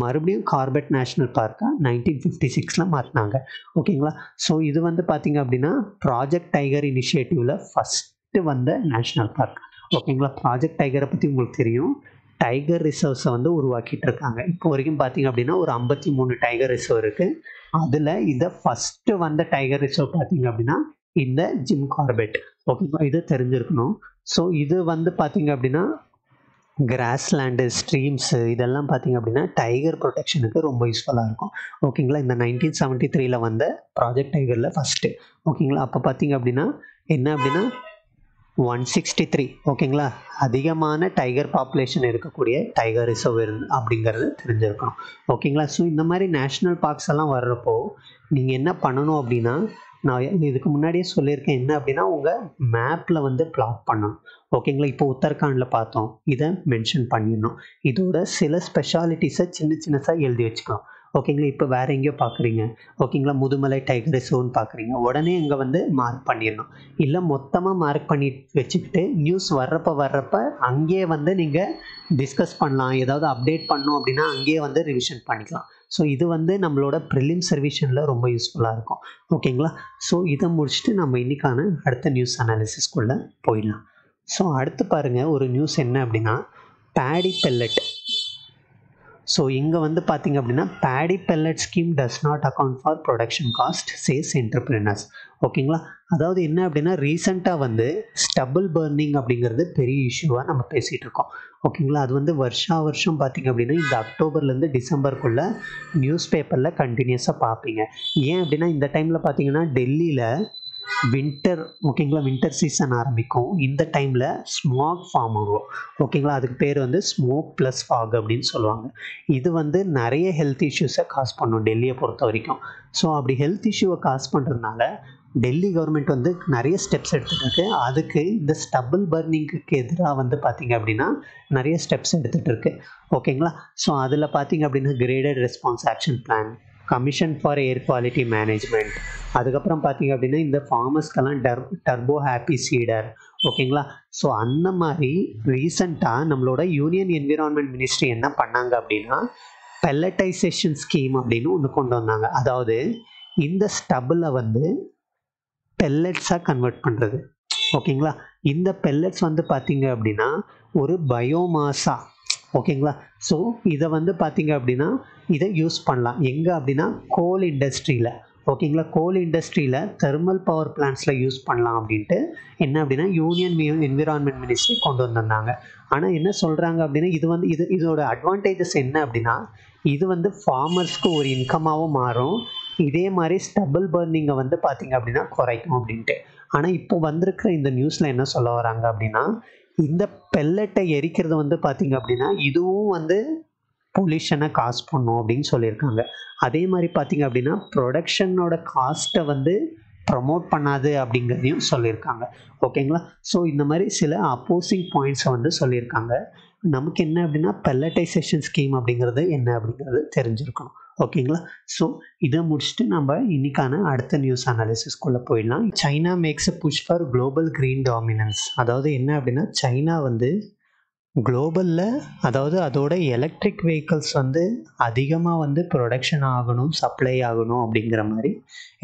மறுபடியும் கார்பெட் நேஷ்னல் பார்க்காக நைன்டீன் ஃபிஃப்டி சிக்ஸில் மாற்றினாங்க ஓகேங்களா? ஸோ இது வந்து பார்த்தீங்க அப்படின்னா ப்ராஜெக்ட் டைகர் இனிஷியேட்டிவில் ஃபஸ்ட்டு வந்த நேஷ்னல் பார்க் ஓகேங்களா? ப்ராஜெக்ட் டைகரை பற்றி உங்களுக்கு தெரியும். டைகர் ரிசர்வ்ஸை வந்து உருவாக்கிட்டு இருக்காங்க இப்போ வரைக்கும் பார்த்தீங்க அப்படின்னா ஒரு ஐம்பத்தி மூணு டைகர் ரிசர்வ் இருக்குது அதில் இதை ஃபஸ்ட்டு வந்த டைகர் ரிசர்வ் பார்த்தீங்க அப்படின்னா இந்த ஜிம் கார்பெட் ஓகேங்களா இது தெரிஞ்சிருக்கணும். ஸோ இது வந்து பார்த்தீங்க அப்படின்னா கிராஸ்லேண்டு ஸ்ட்ரீம்ஸு இதெல்லாம் பார்த்தீங்க அப்படின்னா டைகர் ப்ரொடெக்ஷனுக்கு ரொம்ப யூஸ்ஃபுல்லாக இருக்கும். ஓகேங்களா இந்த நைன்டீன் செவன்ட்டி த்ரீல வந்த ப்ராஜெக்ட் டைகரில் ஃபஸ்ட்டு ஓகேங்களா அப்போ பார்த்தீங்க அப்படின்னா என்ன அப்படின்னா ஒன் சிக்ஸ்டி த்ரீ ஓகேங்களா அதிகமான டைகர் பாப்புலேஷன் இருக்கக்கூடிய டைகர் ரிசர்வ் இருந்து அப்படிங்கிறது தெரிஞ்சிருக்கணும். ஓகேங்களா ஸோ இந்த மாதிரி நேஷ்னல் பார்க்ஸ் எல்லாம் வர்றப்போ நீங்கள் என்ன பண்ணணும் அப்படின்னா நான் இதுக்கு முன்னாடியே சொல்லியிருக்கேன் என்ன அப்படின்னா உங்கள் மேப்பில் வந்து பிளாட் பண்ணணும். ஓகேங்களா இப்போ உத்தரகாண்டில் பார்த்தோம். இதை மென்ஷன் பண்ணிடணும். இதோட சில ஸ்பெஷாலிட்டிஸை சின்ன சின்னதாக எழுதி வச்சுக்கலாம். ஓகேங்களா? இப்போ வேறு எங்கேயோ பார்க்குறீங்க ஓகேங்களா? முதுமலை டைகர் ரிசர்வ்னு பார்க்குறீங்க உடனே இங்கே வந்து மார்க் பண்ணிடணும். இல்லை மொத்தமாக மார்க் பண்ணி வச்சுக்கிட்டு நியூஸ் வர்றப்ப வர்றப்ப அங்கேயே வந்து நீங்கள் டிஸ்கஸ் பண்ணலாம். ஏதாவது அப்டேட் பண்ணோம் அப்படின்னா அங்கேயே வந்து ரிவிஷன் பண்ணிக்கலாம். ஸோ இது வந்து நம்மளோட ப்ரிலிம் சர்வீஷனில் ரொம்ப யூஸ்ஃபுல்லாக இருக்கும். ஓகேங்களா? ஸோ இதை முடிச்சுட்டு நம்ம இன்றைக்கான அடுத்த நியூஸ் அனாலிசிஸ்குள்ளே போயிடலாம். ஸோ அடுத்து பாருங்கள் ஒரு நியூஸ் என்ன அப்படின்னா பேடி பெல்லட் ஸோ இங்கே வந்து பார்த்தீங்க அப்படின்னா paddy pellet scheme does not account for production cost says entrepreneurs ஓகேங்களா அதாவது என்ன அப்படின்னா ரீசெண்டாக வந்து ஸ்டபுள் பர்னிங் அப்படிங்கிறது பெரிய இஷ்யூவாக நம்ம பேசிகிட்டு இருக்கோம். ஓகேங்களா அது வந்து வருஷா வருஷம் பார்த்திங்க அப்படின்னா இந்த அக்டோபர்லேருந்து டிசம்பருக்குள்ளே நியூஸ் பேப்பரில் கண்டினியூஸாக பார்ப்பீங்க. ஏன் அப்படின்னா இந்த டைமில் பார்த்தீங்கன்னா டெல்லியில் வின்டர் ஓகேங்களா வின்டர் சீசன் ஆரம்பிக்கும். இந்த டைமில் ஸ்மோக் ஃபார்ம் ஆகும். ஓகேங்களா அதுக்கு பேர் வந்து ஸ்மோக் ப்ளஸ் ஃபாக் அப்படின்னு சொல்லுவாங்க. இது வந்து நிறைய ஹெல்த் இஷ்யூஸை காஸ் பண்ணும் டெல்லியை பொறுத்த வரைக்கும். ஸோ அப்படி ஹெல்த் இஷ்யூவை காஸ் பண்ணுறதுனால டெல்லி கவர்மெண்ட் வந்து நிறைய ஸ்டெப்ஸ் எடுத்துகிட்டு இருக்கு. அதுக்கு இந்த ஸ்டபுள் பர்னிங்க்கு எதிராக வந்து பார்த்திங்க அப்படின்னா நிறைய ஸ்டெப்ஸ் எடுத்துகிட்டு இருக்கு. ஓகேங்களா ஸோ அதில் பார்த்திங்க அப்படின்னா graded response action plan commission for air quality management அதுக்கப்புறம் பார்த்தீங்க அப்படின்னா இந்த ஃபார்மர்ஸ்க்கெல்லாம் டர் டர்போ ஹாப்பி சீடர் ஓகேங்களா? ஸோ அந்த மாதிரி ரீசண்டாக நம்மளோட யூனியன் என்விரான்மெண்ட் மினிஸ்ட்ரி என்ன பண்ணாங்க அப்படின்னா பெல்லட்டைசேஷன் ஸ்கீம் அப்படின்னு ஒன்று கொண்டு வந்தாங்க. அதாவது இந்த ஸ்டபிளை வந்து பெல்லட்ஸாக கன்வெர்ட் பண்ணுறது ஓகேங்களா? இந்த பெல்லட்ஸ் வந்து பார்த்தீங்க அப்படின்னா ஒரு பயோமாஸாக ஓகேங்களா? ஸோ இதை வந்து பார்த்தீங்க அப்படின்னா இதை யூஸ் பண்ணலாம். எங்கே அப்படின்னா கோல் இண்டஸ்ட்ரியில் ஓகேங்களா? கோல் இண்டஸ்ட்ரியில் தெர்மல் பவர் பிளான்ஸில் யூஸ் பண்ணலாம் அப்படின்ட்டு என்ன அப்படின்னா யூனியன் என்விரான்மெண்ட் மினிஸ்ட்ரி கொண்டு வந்திருந்தாங்க. ஆனால் என்ன சொல்கிறாங்க அப்படின்னா இது வந்து இது இதோட அட்வான்டேஜஸ் என்ன அப்படின்னா இது வந்து ஃபார்மர்ஸ்க்கு ஒரு இன்கமாகவும் மாறும். இதே மாதிரி ஸ்டபிள் பர்னிங்கை வந்து பார்த்திங்க அப்படின்னா குறைக்கும் அப்படின்ட்டு. ஆனால் இப்போ வந்திருக்கிற இந்த நியூஸில் என்ன சொல்ல வராங்க அப்படின்னா இந்த பெல்லட்டை எரிக்கிறது வந்து பார்த்திங்க அப்படின்னா இதுவும் வந்து பொல்யூஷனை காஸ் பண்ணும் அப்படின்னு சொல்லியிருக்காங்க. அதே மாதிரி பார்த்திங்க அப்படின்னா ப்ரொடக்ஷனோட காஸ்ட்டை வந்து ப்ரமோட் பண்ணாது அப்படிங்கிறதையும் சொல்லியிருக்காங்க. ஓகேங்களா ஸோ இந்த மாதிரி சில அப்போசிங் பாயிண்ட்ஸை வந்து சொல்லியிருக்காங்க. நமக்கு என்ன அப்படின்னா பெல்லட்டைசேஷன் ஸ்கீம் அப்படிங்கிறது என்ன அப்படிங்கிறது தெரிஞ்சிருக்கணும். ஓகேங்களா? ஸோ இதை முடிச்சுட்டு நம்ம இன்னைக்கான அடுத்த நியூஸ் அனாலிசிஸ்குள்ளே போயிடலாம். China makes push for global green dominance அதாவது என்ன அப்படின்னா சைனா வந்து குளோபலில் அதாவது அதோட எலக்ட்ரிக் வெஹிக்கல்ஸ் வந்து அதிகமாக வந்து ப்ரொடக்ஷன் ஆகணும் சப்ளை ஆகணும் அப்படிங்கிற மாதிரி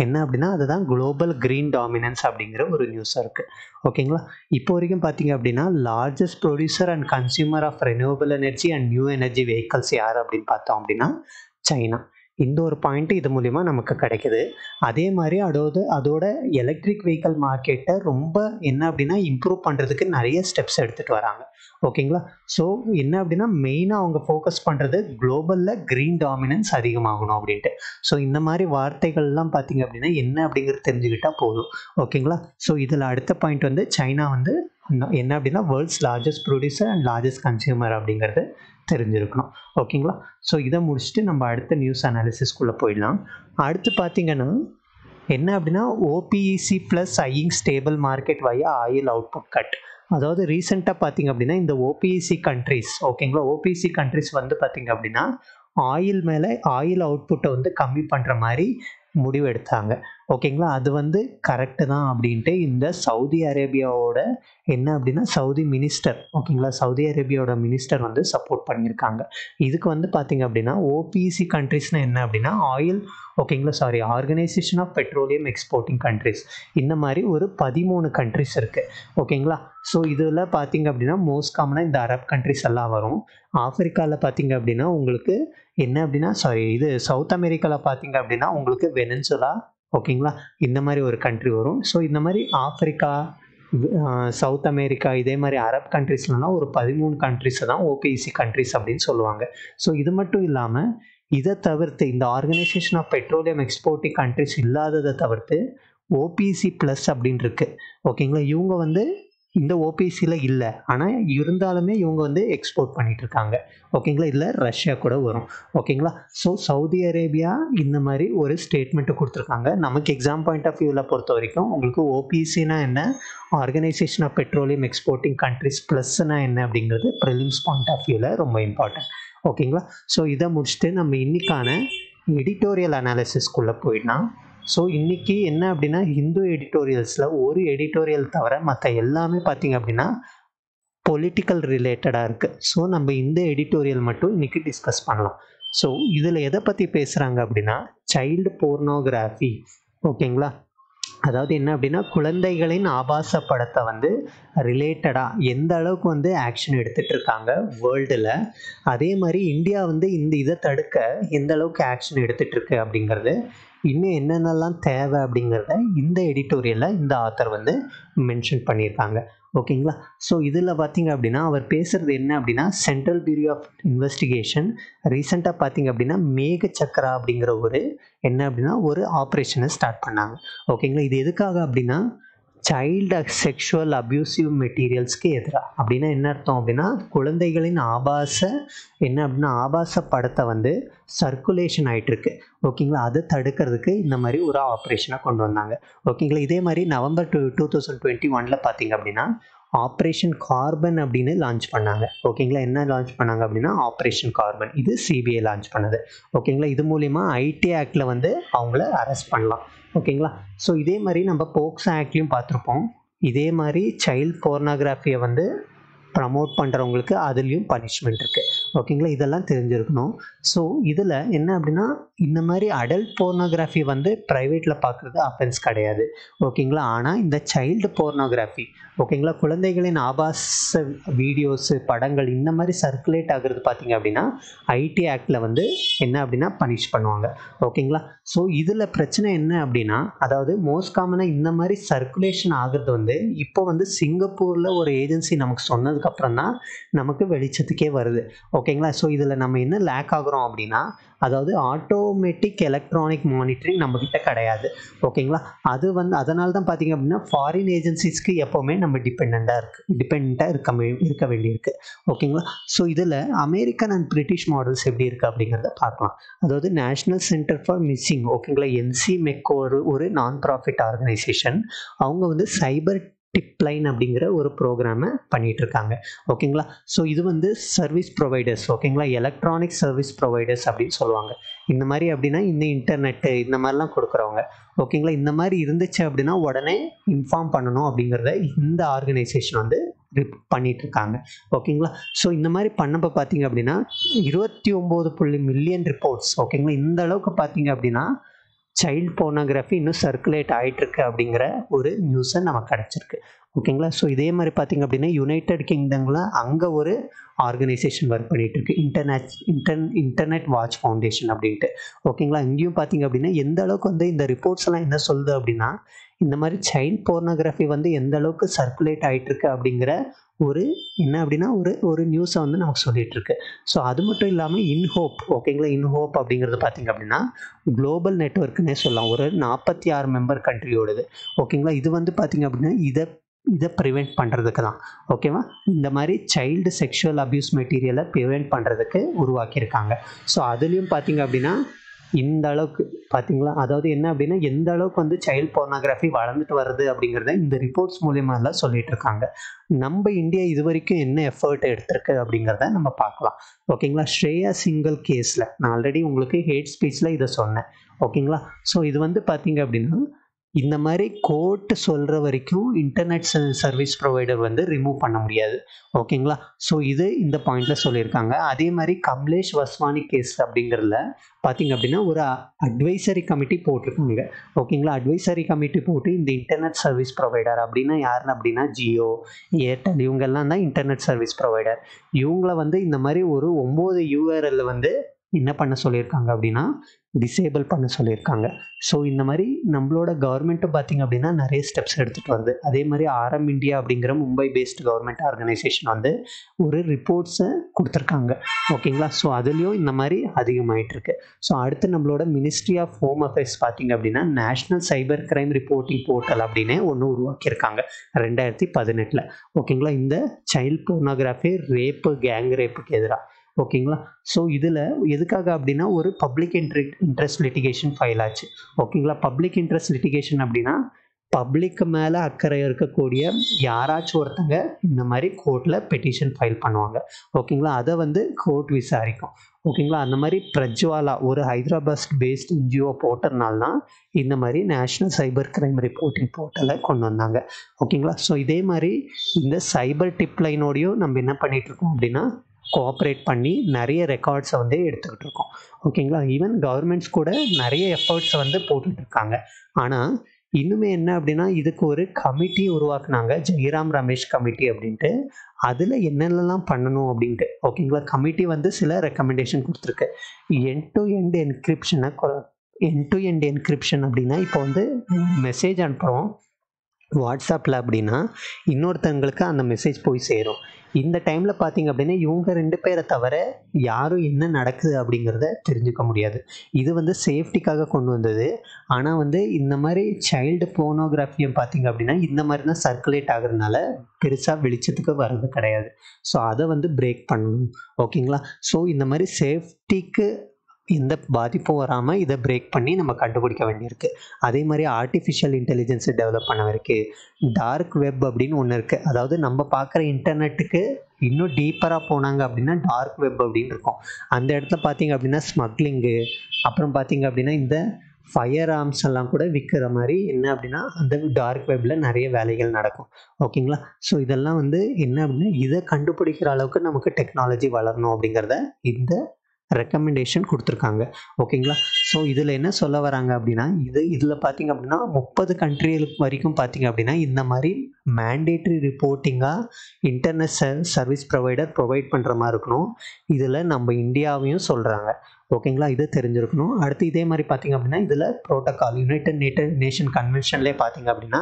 என்ன அப்படின்னா அதுதான் குளோபல் க்ரீன் டாமினன்ஸ் அப்படிங்கிற ஒரு நியூஸாக இருக்குது ஓகேங்களா? இப்போ வரைக்கும் பார்த்தீங்க அப்படின்னா largest producer and consumer of renewable energy and new energy vehicles யார் அப்படின்னு பார்த்தோம் அப்படின்னா சைனா. இந்த ஒரு பாயிண்ட்டு இது மூலிமா நமக்கு கிடைக்குது. அதே மாதிரி அதோட அதோட எலக்ட்ரிக் வெஹிக்கல் மார்க்கெட்டை ரொம்ப என்ன அப்படின்னா இம்ப்ரூவ் பண்ணுறதுக்கு நிறைய ஸ்டெப்ஸ் எடுத்துகிட்டு வராங்க. ஓகேங்களா ஸோ என்ன அப்படின்னா மெயினாக அவங்க ஃபோக்கஸ் பண்ணுறது குளோபலில் க்ரீன் டாமினன்ஸ் அதிகமாகணும் அப்படின்ட்டு. ஸோ இந்த மாதிரி வார்த்தைகள்லாம் பார்த்தீங்க அப்படின்னா என்ன அப்படிங்கிறது தெரிஞ்சுக்கிட்டால் போதும். ஓகேங்களா ஸோ இதில் அடுத்த பாயிண்ட் வந்து சைனா வந்து என்ன அப்படின்னா world's largest producer and largest consumer அப்படிங்கிறது தெரிஞ்சிருக்கணும். ஓகேங்களா? ஸோ இதை முடிச்சுட்டு நம்ம அடுத்த நியூஸ் அனாலிசிஸ்குள்ளே போயிடலாம். அடுத்து பார்த்தீங்கன்னா என்ன அப்படின்னா OPEC plus eyeing stable market via oil output cut அதாவது ரீசெண்டாக பார்த்தீங்க அப்படின்னா இந்த ஓபிஇசி கண்ட்ரிஸ் ஓகேங்களா? ஓபிஇசி கண்ட்ரிஸ் வந்து பார்த்தீங்க அப்படின்னா ஆயில் மேலே ஆயில் அவுட்புட்டை வந்து கம்மி பண்ணுற மாதிரி முடிவு எடுத்தாங்க ஓகேங்களா? அது வந்து கரெக்டு தான் அப்படின்ட்டு இந்த சவுதி அரேபியாவோட என்ன அப்படின்னா சவுதி மினிஸ்டர் ஓகேங்களா? சவுதி அரேபியாவோட மினிஸ்டர் வந்து சப்போர்ட் பண்ணியிருக்காங்க. இதுக்கு வந்து பார்த்தீங்க அப்படின்னா ஓபிசி கண்ட்ரிஸ்னால் என்ன அப்படின்னா ஆயில் ஓகேங்களா? Sorry organisation of petroleum exporting countries இந்த மாதிரி ஒரு பதிமூணு கண்ட்ரிஸ் இருக்குது ஓகேங்களா? ஸோ இதில் பார்த்தீங்க அப்படின்னா மோஸ்ட் காமனாக இந்த அரப் கண்ட்ரிஸ் எல்லாம் வரும். ஆஃப்ரிக்காவில் பார்த்தீங்க அப்படின்னா உங்களுக்கு என்ன அப்படின்னா சாரி இது சவுத் அமெரிக்காவில் பார்த்தீங்க அப்படின்னா உங்களுக்கு வெனன்சுலா ஓகேங்களா இந்த மாதிரி ஒரு கண்ட்ரி வரும். ஸோ இந்த மாதிரி ஆப்பிரிக்கா சவுத் அமெரிக்கா இதே மாதிரி அரப் கண்ட்ரிஸ்லாம் ஒரு பதிமூணு கண்ட்ரிஸை தான் ஓபிஇசி கண்ட்ரிஸ் அப்படின்னு சொல்லுவாங்க. ஸோ இது மட்டும் இல்லாமல் இதை தவிர்த்து இந்த organisation of petroleum exporting countries இல்லாததை தவிர்த்து ஓபிசி ப்ளஸ் அப்படின்னு இருக்குது ஓகேங்களா இவங்க வந்து இந்த ஓபிசியில் இல்லை. ஆனால் இருந்தாலுமே இவங்க வந்து எக்ஸ்போர்ட் பண்ணிட்டு இருக்காங்க ஓகேங்களா? இல்லை ரஷ்யா கூட வரும். ஓகேங்களா? ஸோ சவுதி அரேபியா இந்த மாதிரி ஒரு ஸ்டேட்மெண்ட்டு கொடுத்துருக்காங்க. நமக்கு எக்ஸாம் பாயிண்ட் ஆஃப் வியூவில் பொறுத்த வரைக்கும் உங்களுக்கு ஓபிசினா என்ன? Organisation of petroleum exporting countries ப்ளஸ்னா என்ன அப்படிங்கிறது ப்ரிலிம்ஸ் பாயிண்ட் ஆஃப் வியூவில் ரொம்ப இம்பார்ட்டன்ட் ஓகேங்களா? ஸோ இதை முடிச்சுட்டு நம்ம இன்னைக்கான எடிட்டோரியல் அனாலிசிஸ்க்குள்ளே போயிடலாம். ஸோ இன்றைக்கி என்ன அப்படின்னா ஹிந்து எடிட்டோரியல்ஸில் ஒரு எடிட்டோரியல் தவிர மற்ற எல்லாமே பார்த்திங்க அப்படின்னா பொலிட்டிக்கல் ரிலேட்டடாக இருக்குது ஸோ நம்ம இந்த எடிட்டோரியல் மட்டும் இன்றைக்கி டிஸ்கஸ் பண்ணலாம். ஸோ இதில் எதை பற்றி பேசுகிறாங்க அப்படின்னா சைல்டு போர்னோகிராஃபி ஓகேங்களா அதாவது என்ன அப்படின்னா குழந்தைகளின் ஆபாச படத்தை வந்து ரிலேட்டடாக எந்த அளவுக்கு வந்து ஆக்ஷன் எடுத்துகிட்டு இருக்காங்க வேர்ல்டில் அதே மாதிரி இந்தியா வந்து இந்த இதை தடுக்க எந்த அளவுக்கு ஆக்ஷன் எடுத்துகிட்டு இருக்கு அப்படிங்கிறது இன்னும் என்னென்னலாம் தேவை அப்படிங்கிறத இந்த எடிட்டோரியலில் இந்த ஆத்தர் வந்து மென்ஷன் பண்ணியிருக்காங்க. ஓகேங்களா ஸோ இதில் பார்த்தீங்க அப்படின்னா அவர் பேசுகிறது என்ன அப்படின்னா சென்ட்ரல் பியூரோ ஆஃப் இன்வெஸ்டிகேஷன் ரீசெண்டாக பார்த்தீங்க அப்படின்னா மேக சக்கரா அப்படிங்கிற ஒரு என்ன அப்படின்னா ஒரு ஆப்ரேஷனை ஸ்டார்ட் பண்ணாங்க. ஓகேங்களா இது எதுக்காக அப்படின்னா சைல்டு செக்ஷுவல் அப்யூசிவ் மெட்டீரியல்ஸ்க்கு எதிராக அப்படின்னா என்ன அர்த்தம் அப்படின்னா குழந்தைகளின் ஆபாச என்ன அப்படின்னா ஆபாச படத்தை வந்து சர்க்குலேஷன் ஆகிட்டுருக்கு ஓகேங்களா அதை தடுக்கிறதுக்கு இந்த மாதிரி ஒரு ஆப்ரேஷனை கொண்டு வந்தாங்க. ஓகேங்களா இதே மாதிரி November two two thousand twenty ஒனில் பார்த்தீங்க அப்படின்னா ஆப்ரேஷன் கார்பன் அப்படின்னு லான்ச் பண்ணாங்க. ஓகேங்களா என்ன லான்ச் பண்ணாங்க அப்படின்னா ஆப்ரேஷன் கார்பன் இது சிபிஐ லான்ச் பண்ணது. ஓகேங்களா இது மூலிமா ஐடி ஆக்டில் வந்து அவங்கள அரெஸ்ட் பண்ணலாம். ஓகேங்களா? ஸோ இதே மாதிரி நம்ம போக்ஸ் ஆக்ட்லையும் பார்த்துருப்போம். இதே மாதிரி சைல்ட் போர்னோகிராஃபியை வந்து ப்ரமோட் பண்ணுறவங்களுக்கு அதுலேயும் பனிஷ்மெண்ட் இருக்குது ஓகேங்களா இதெல்லாம் தெரிஞ்சிருக்கணும். ஸோ இதில் என்ன அப்படின்னா இந்த மாதிரி அடல்ட் போர்னோகிராஃபி வந்து ப்ரைவேட்டில் பார்க்குறது அஃபென்ஸ் கிடையாது. ஓகேங்களா ஆனால் இந்த சைல்டு போர்னோகிராஃபி ஓகேங்களா குழந்தைகளின் ஆபாச வீடியோஸு படங்கள் இந்த மாதிரி சர்க்குலேட் ஆகுறது பார்த்தீங்க அப்படின்னா ஐடி ஆக்டில் வந்து என்ன அப்படின்னா பனிஷ் பண்ணுவாங்க. ஓகேங்களா ஸோ இதில் பிரச்சனை என்ன அப்படின்னா அதாவது மோஸ்ட் காமனாக இந்த மாதிரி சர்க்குலேஷன் ஆகுறது வந்து இப்போ வந்து சிங்கப்பூரில் ஒரு ஏஜென்சி நமக்கு சொன்னதுக்கப்புறம் தான் நமக்கு வெளிச்சத்துக்கே வருது. ஓகே ஓகேங்களா? ஸோ இதில் நம்ம என்ன லேக் ஆகுறோம் அப்படின்னா அதாவது ஆட்டோமேட்டிக் எலக்ட்ரானிக் மானிட்டரிங் நம்மக்கிட்ட கிடையாது. ஓகேங்களா? அது வந்து அதனால தான் பார்த்தீங்க அப்படின்னா ஃபாரின் ஏஜென்சிஸ்க்கு எப்போவுமே நம்ம டிபெண்ட்டாக இருக்குது டிபெண்ட்டாக இருக்க இருக்க வேண்டியிருக்கு. ஓகேங்களா? ஸோ இதில் அமெரிக்கன் அண்ட் பிரிட்டிஷ் மாடல்ஸ் எப்படி இருக்குது அப்படிங்கிறத பார்க்கலாம். அதாவது நேஷ்னல் சென்டர் ஃபார் மிஸ்ஸிங் ஓகேங்களா? என்சி மெக்கோ ஒரு ஒரு நான் ப்ராஃபிட் ஆர்கனைசேஷன் அவங்க வந்து சைபர் டிப்லைன் அப்படிங்கிற ஒரு ப்ரோக்ராமை பண்ணிகிட்ருக்காங்க ஓகேங்களா ஸோ இது வந்து சர்வீஸ் ப்ரொவைடர்ஸ் ஓகேங்களா எலக்ட்ரானிக் சர்வீஸ் ப்ரொவைடர்ஸ் அப்படின்னு சொல்லுவாங்க. இந்த மாதிரி அப்படின்னா இந்த இன்டர்நெட்டு இந்த மாதிரிலாம் கொடுக்குறவங்க. ஓகேங்களா இந்த மாதிரி இருந்துச்சு அப்படின்னா உடனே இன்ஃபார்ம் பண்ணணும் அப்படிங்கிறத இந்த ஆர்கனைசேஷன் வந்து பண்ணிட்டு இருக்காங்க ஓகேங்களா ஸோ இந்த மாதிரி பண்ணப்போ பார்த்தீங்க அப்படின்னா இருபத்தி ஒம்பது புள்ளி மில்லியன் ரிப்போர்ட்ஸ் ஓகேங்களா இந்த அளவுக்கு பார்த்தீங்க அப்படின்னா சைல்ட் போனோகிராஃபி இன்னும் சர்க்குலேட் ஆகிட்டுருக்கு அப்படிங்கிற ஒரு நியூஸை நமக்கு கிடச்சிருக்கு. ஓகேங்களா? ஸோ இதே மாதிரி பார்த்தீங்க அப்படின்னா யுனைடெட் கிங்டமில் அங்கே ஒரு ஆர்கனைசேஷன் ஒர்க் பண்ணிட்டு இருக்கு. Internet intern internet watch foundation அப்படின்ட்டு. ஓகேங்களா? இங்கேயும் பார்த்தீங்க அப்படின்னா எந்த அளவுக்கு வந்து இந்த ரிப்போர்ட்ஸ் எல்லாம் என்ன சொல்லுது அப்படின்னா இந்த மாதிரி சைல்ட் போர்னோகிராஃபி வந்து எந்த அளவுக்கு சர்க்குலேட் ஆகிட்டு இருக்கு அப்படிங்கிற ஒரு என்ன அப்படின்னா ஒரு ஒரு நியூஸை வந்து நமக்கு சொல்லிட்டு இருக்கு. ஸோ அது மட்டும் இல்லாமல் இன்ஹோப் ஓகேங்களா? இன்ஹோப் அப்படிங்கிறது பார்த்தீங்க அப்படின்னா குளோபல் நெட்ஒர்க்குன்னே சொல்லலாம். ஒரு நாற்பத்தி ஆறு மெம்பர் கண்ட்ரியோடது ஓகேங்களா? இது வந்து பார்த்தீங்க அப்படின்னா இதை இதை ப்ரிவெண்ட் பண்ணுறதுக்கு தான். ஓகேவா இந்த மாதிரி சைல்டு செக்ஷுவல் அப்யூஸ் மெட்டீரியலை ப்ரிவெண்ட் பண்ணுறதுக்கு உருவாக்கியிருக்காங்க. ஸோ அதுலேயும் பார்த்தீங்க அப்படின்னா இந்த அளவுக்கு பார்த்தீங்களா அதாவது என்ன அப்படின்னா எந்த அளவுக்கு வந்து சைல்டு போர்னோகிராஃபி வளர்ந்துட்டு வருது அப்படிங்கிறத இந்த ரிப்போர்ட்ஸ் மூலியமாக எல்லாம் சொல்லிட்டு இருக்காங்க நம்ம இந்தியா இது வரைக்கும் என்ன எஃபர்ட் எடுத்திருக்கு அப்படிங்கிறத நம்ம பார்க்கலாம். ஓகேங்களா ஸ்ரேயா சிங்கிள் கேஸில் நான் ஆல்ரெடி உங்களுக்கு ஹேட் ஸ்பீச்சில் இதை சொன்னேன். ஓகேங்களா ஸோ இது வந்து பார்த்தீங்க அப்படின்னா இந்த மாதிரி கோர்ட் சொல்கிற வரைக்கும் இன்டர்நெட் சர்வீஸ் ப்ரொவைடர் வந்து ரிமூவ் பண்ண முடியாது. ஓகேங்களா ஸோ இது இந்த பாயிண்டில் சொல்லியிருக்காங்க. அதே மாதிரி கமலேஷ் வஸ்வானி கேஸ் அப்படிங்கிறதுல பார்த்தீங்க அப்படின்னா ஒரு அட்வைசரி கமிட்டி போட்டிருக்காங்க. ஓகேங்களா அட்வைசரி கமிட்டி போட்டு இந்த இன்டர்நெட் சர்வீஸ் ப்ரொவைடர் அப்படின்னா யாருன்னு அப்படின்னா ஜியோ ஏர்டெல் இவங்கெல்லாம் தான் இன்டர்நெட் சர்வீஸ் ப்ரொவைடர் இவங்கள வந்து இந்த மாதிரி ஒரு ஒம்பது யூஆர்எல் வந்து என்ன பண்ண சொல்லியிருக்காங்க அப்படின்னா டிசேபிள் பண்ண சொல்லியிருக்காங்க. ஸோ இந்த மாதிரி நம்மளோட கவர்மெண்ட்டும் பார்த்திங்க அப்படின்னா நிறைய ஸ்டெப்ஸ் எடுத்துகிட்டு வருது. அதே மாதிரி ஆரம் இந்தியா அப்படிங்கிற மும்பை பேஸ்ட் கவர்மெண்ட் ஆர்கனைசேஷன் வந்து ஒரு ரிப்போர்ட்ஸை கொடுத்துருக்காங்க. ஓகேங்களா? ஸோ அதுலேயும் இந்த மாதிரி அதிகமாயிட்டிருக்கு. ஸோ அடுத்து நம்மளோட மினிஸ்ட்ரி ஆஃப் ஹோம் அஃபேர்ஸ் பார்த்திங்க அப்படின்னா national cyber crime reporting portal அப்படின்னு ஒன்று உருவாக்கியிருக்காங்க ரெண்டாயிரத்தி பதினெட்டில். ஓகேங்களா? இந்த சைல்ட் போர்னோகிராஃபி ரேப்பு கேங் ரேப்புக்கு எதிராக ஓகேங்களா? ஸோ இதில் எதுக்காக அப்படின்னா ஒரு பப்ளிக் இன்ட்ரெ இன்ட்ரெஸ்ட் லிட்டிகேஷன் ஃபைல் ஆச்சு. ஓகேங்களா? பப்ளிக் இன்ட்ரெஸ்ட் லிட்டிகேஷன் அப்படின்னா பப்ளிக்கு மேலே அக்கறை இருக்கக்கூடிய யாராச்சும் ஒருத்தங்க இந்த மாதிரி கோர்ட்டில் பெட்டிஷன் ஃபைல் பண்ணுவாங்க. ஓகேங்களா? அதை வந்து கோர்ட் விசாரிக்கும். ஓகேங்களா? அந்த மாதிரி பிரஜ்வாலா ஒரு ஹைதராபாத் பேஸ்ட் என்ஜிஓ போட்டதுனால தான் இந்த மாதிரி நேஷ்னல் சைபர் கிரைம் ரிப்போர்ட்டிங் போர்ட்டலை கொண்டு வந்தாங்க. ஓகேங்களா? ஸோ இதே மாதிரி இந்த சைபர் டிப் லைனோடையும் நம்ம என்ன பண்ணிகிட்ருக்கோம் அப்படின்னா கோஆப்ரேட் பண்ணி நிறைய ரெக்கார்ட்ஸை வந்து எடுத்துக்கிட்டு இருக்கோம். ஓகேங்களா ஈவன் கவர்மெண்ட்ஸ் கூட நிறைய எஃபர்ட்ஸை வந்து போட்டுட்ருக்காங்க ஆனால் இன்னுமே என்ன அப்படின்னா இதுக்கு ஒரு கமிட்டி உருவாக்குனாங்க. ஜெயராம் ரமேஷ் கமிட்டி அப்படின்ட்டு. அதில் என்னென்னலாம் பண்ணணும் அப்படின்ட்டு. ஓகேங்களா கமிட்டி வந்து சில ரெக்கமெண்டேஷன் கொடுத்துருக்கு. என் டு எண்ட் என்கிரிப்ஷனை என் டு எண்ட் என்கிரிப்ஷன் அப்படின்னா இப்போ வந்து மெசேஜ் அனுப்புகிறோம் வாட்ஸ்அப்பில் அப்படின்னா இன்னொருத்தவங்களுக்கு அந்த மெசேஜ் போய் சேரும். இந்த டைமில் பார்த்தீங்க அப்படின்னா இவங்க ரெண்டு பேரை தவிர யாரும் என்ன நடக்குது அப்படிங்கிறத தெரிஞ்சுக்க முடியாது. இது வந்து சேஃப்டிக்காக கொண்டு வந்தது. ஆனால் வந்து இந்த மாதிரி சைல்டு போனோகிராஃபியும் பார்த்தீங்க அப்படின்னா இந்த மாதிரி தான் சர்க்குலேட் ஆகுறதுனால பெருசாக வெளிச்சத்துக்கு வர்றது கிடையாது. ஸோ அதை வந்து பிரேக் பண்ணணும். ஓகேங்களா ஸோ இந்த மாதிரி சேஃப்டிக்கு எந்த பாதிப்பும் வராமல் இதை பிரேக் பண்ணி நம்ம கண்டுபிடிக்க வேண்டியிருக்கு. அதே மாதிரி ஆர்டிஃபிஷியல் இன்டெலிஜென்ஸை டெவலப் பண்ண இருக்குது டார்க் வெப் அப்படின்னு ஒன்று இருக்குது அதாவது நம்ம பார்க்குற இன்டர்நெட்டுக்கு இன்னும் டீப்பராக போனாங்க அப்படின்னா டார்க் வெப் அப்படின்னு இருக்கும். அந்த இடத்துல பார்த்தீங்க அப்படின்னா ஸ்மக்லிங்கு அப்புறம் பார்த்தீங்க அப்படின்னா இந்த ஃபயர் ஆர்ம்ஸ் எல்லாம் கூட விற்கிற மாதிரி என்ன அப்படின்னா அந்த டார்க் வெப்பில் நிறைய வேலைகள் நடக்கும். ஓகேங்களா ஸோ இதெல்லாம் வந்து என்ன அப்படின்னா இதை கண்டுபிடிக்கிற அளவுக்கு நமக்கு டெக்னாலஜி வளரணும் அப்படிங்கிறத இந்த ரெக்கமெண்டேஷன் கொடுத்துருக்காங்க. ஓகேங்களா ஸோ இதில் என்ன சொல்ல வராங்க அப்படின்னா இது இதில் பார்த்தீங்க அப்படின்னா முப்பது கண்ட்ரிகளுக்கு வரைக்கும் பார்த்தீங்க அப்படின்னா இந்த மாதிரி மேண்டேட்ரி ரிப்போர்ட்டிங்காக இன்டர்நெட் சர்வீஸ் ப்ரொவைடர் ப்ரொவைட் பண்ணுற மாதிரி இருக்கணும். இதில் நம்ம இந்தியாவையும் சொல்கிறாங்க ஓகேங்களா இது தெரிஞ்சிருக்கணும். அடுத்து இதே மாதிரி பார்த்தீங்க அப்படின்னா இதில் ப்ரோட்டோக்கால் யுனைடெட் நேட்டர் நேஷன் கன்வென்ஷன்லேயே பார்த்தீங்க அப்படின்னா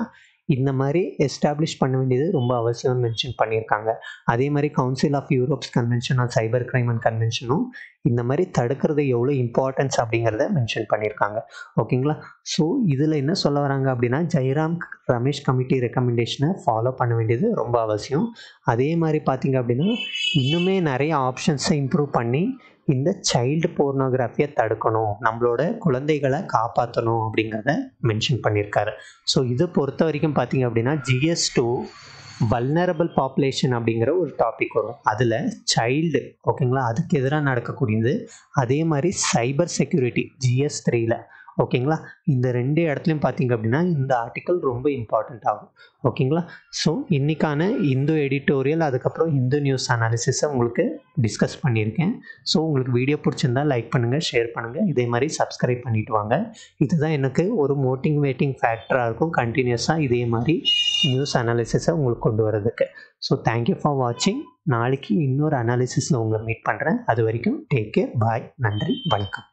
இந்த மாதிரி எஸ்டாப்ளிஷ் பண்ண வேண்டியது ரொம்ப அவசியம்னு மென்ஷன் பண்ணியிருக்காங்க. அதே மாதிரி council of Europe's convention on cyber crime and கன்வென்ஷனும் இந்த மாதிரி தடுக்கிறது எவ்வளோ இம்பார்ட்டன்ஸ் அப்படிங்கிறத மென்ஷன் பண்ணியிருக்காங்க. ஓகேங்களா ஸோ இதில் என்ன சொல்ல வராங்க அப்படின்னா ஜெயராம் ரமேஷ் கமிட்டி ரெக்கமெண்டேஷனை ஃபாலோ பண்ண வேண்டியது ரொம்ப அவசியம். அதே மாதிரி பார்த்தீங்க அப்படின்னா இன்னுமே நிறைய ஆப்ஷன்ஸை இம்ப்ரூவ் பண்ணி இந்த சைல்டு போர்னோகிராஃபியை தடுக்கணும். நம்மளோட குழந்தைகளை காப்பாற்றணும் அப்படிங்கிறத மென்ஷன் பண்ணியிருக்காரு. ஸோ இதை பொறுத்த வரைக்கும் பார்த்தீங்க அப்படின்னா ஜிஎஸ் டூ வல்னரபிள் பாப்புலேஷன் அப்படிங்கிற ஒரு டாபிக் வரும். அதில் சைல்டு ஓகேங்களா அதுக்கு எதிராக நடக்கக்கூடியது. அதே மாதிரி சைபர் செக்யூரிட்டி ஜிஎஸ் த்ரீயில் ஓகேங்களா? இந்த ரெண்டு இடத்துலையும் பார்த்தீங்க அப்படின்னா இந்த ஆர்டிக்கல் ரொம்ப இம்பார்ட்டண்ட் ஆகும். ஓகேங்களா? ஸோ இன்றைக்கான இந்து எடிட்டோரியல் அதுக்கப்புறம் இந்து நியூஸ் அனாலிசிஸை உங்களுக்கு டிஸ்கஸ் பண்ணியிருக்கேன். ஸோ உங்களுக்கு வீடியோ பிடிச்சிருந்தா லைக் பண்ணுங்கள் ஷேர் பண்ணுங்கள் இதே மாதிரி சப்ஸ்கிரைப் பண்ணிட்டு வாங்க. இதுதான் எனக்கு ஒரு மோட்டிவேட்டிங் ஃபேக்டராக இருக்கும். கண்டினியூஸாக இதே மாதிரி நியூஸ் அனாலிசிஸை உங்களுக்கு கொண்டு வரதுக்கு ஸோ தேங்க்யூ ஃபார் வாட்சிங் நாளைக்கு இன்னொரு அனாலிசிஸில் உங்களை மீட் பண்ணுறேன் அது வரைக்கும் டேக் கேர் பாய் நன்றி. வணக்கம்.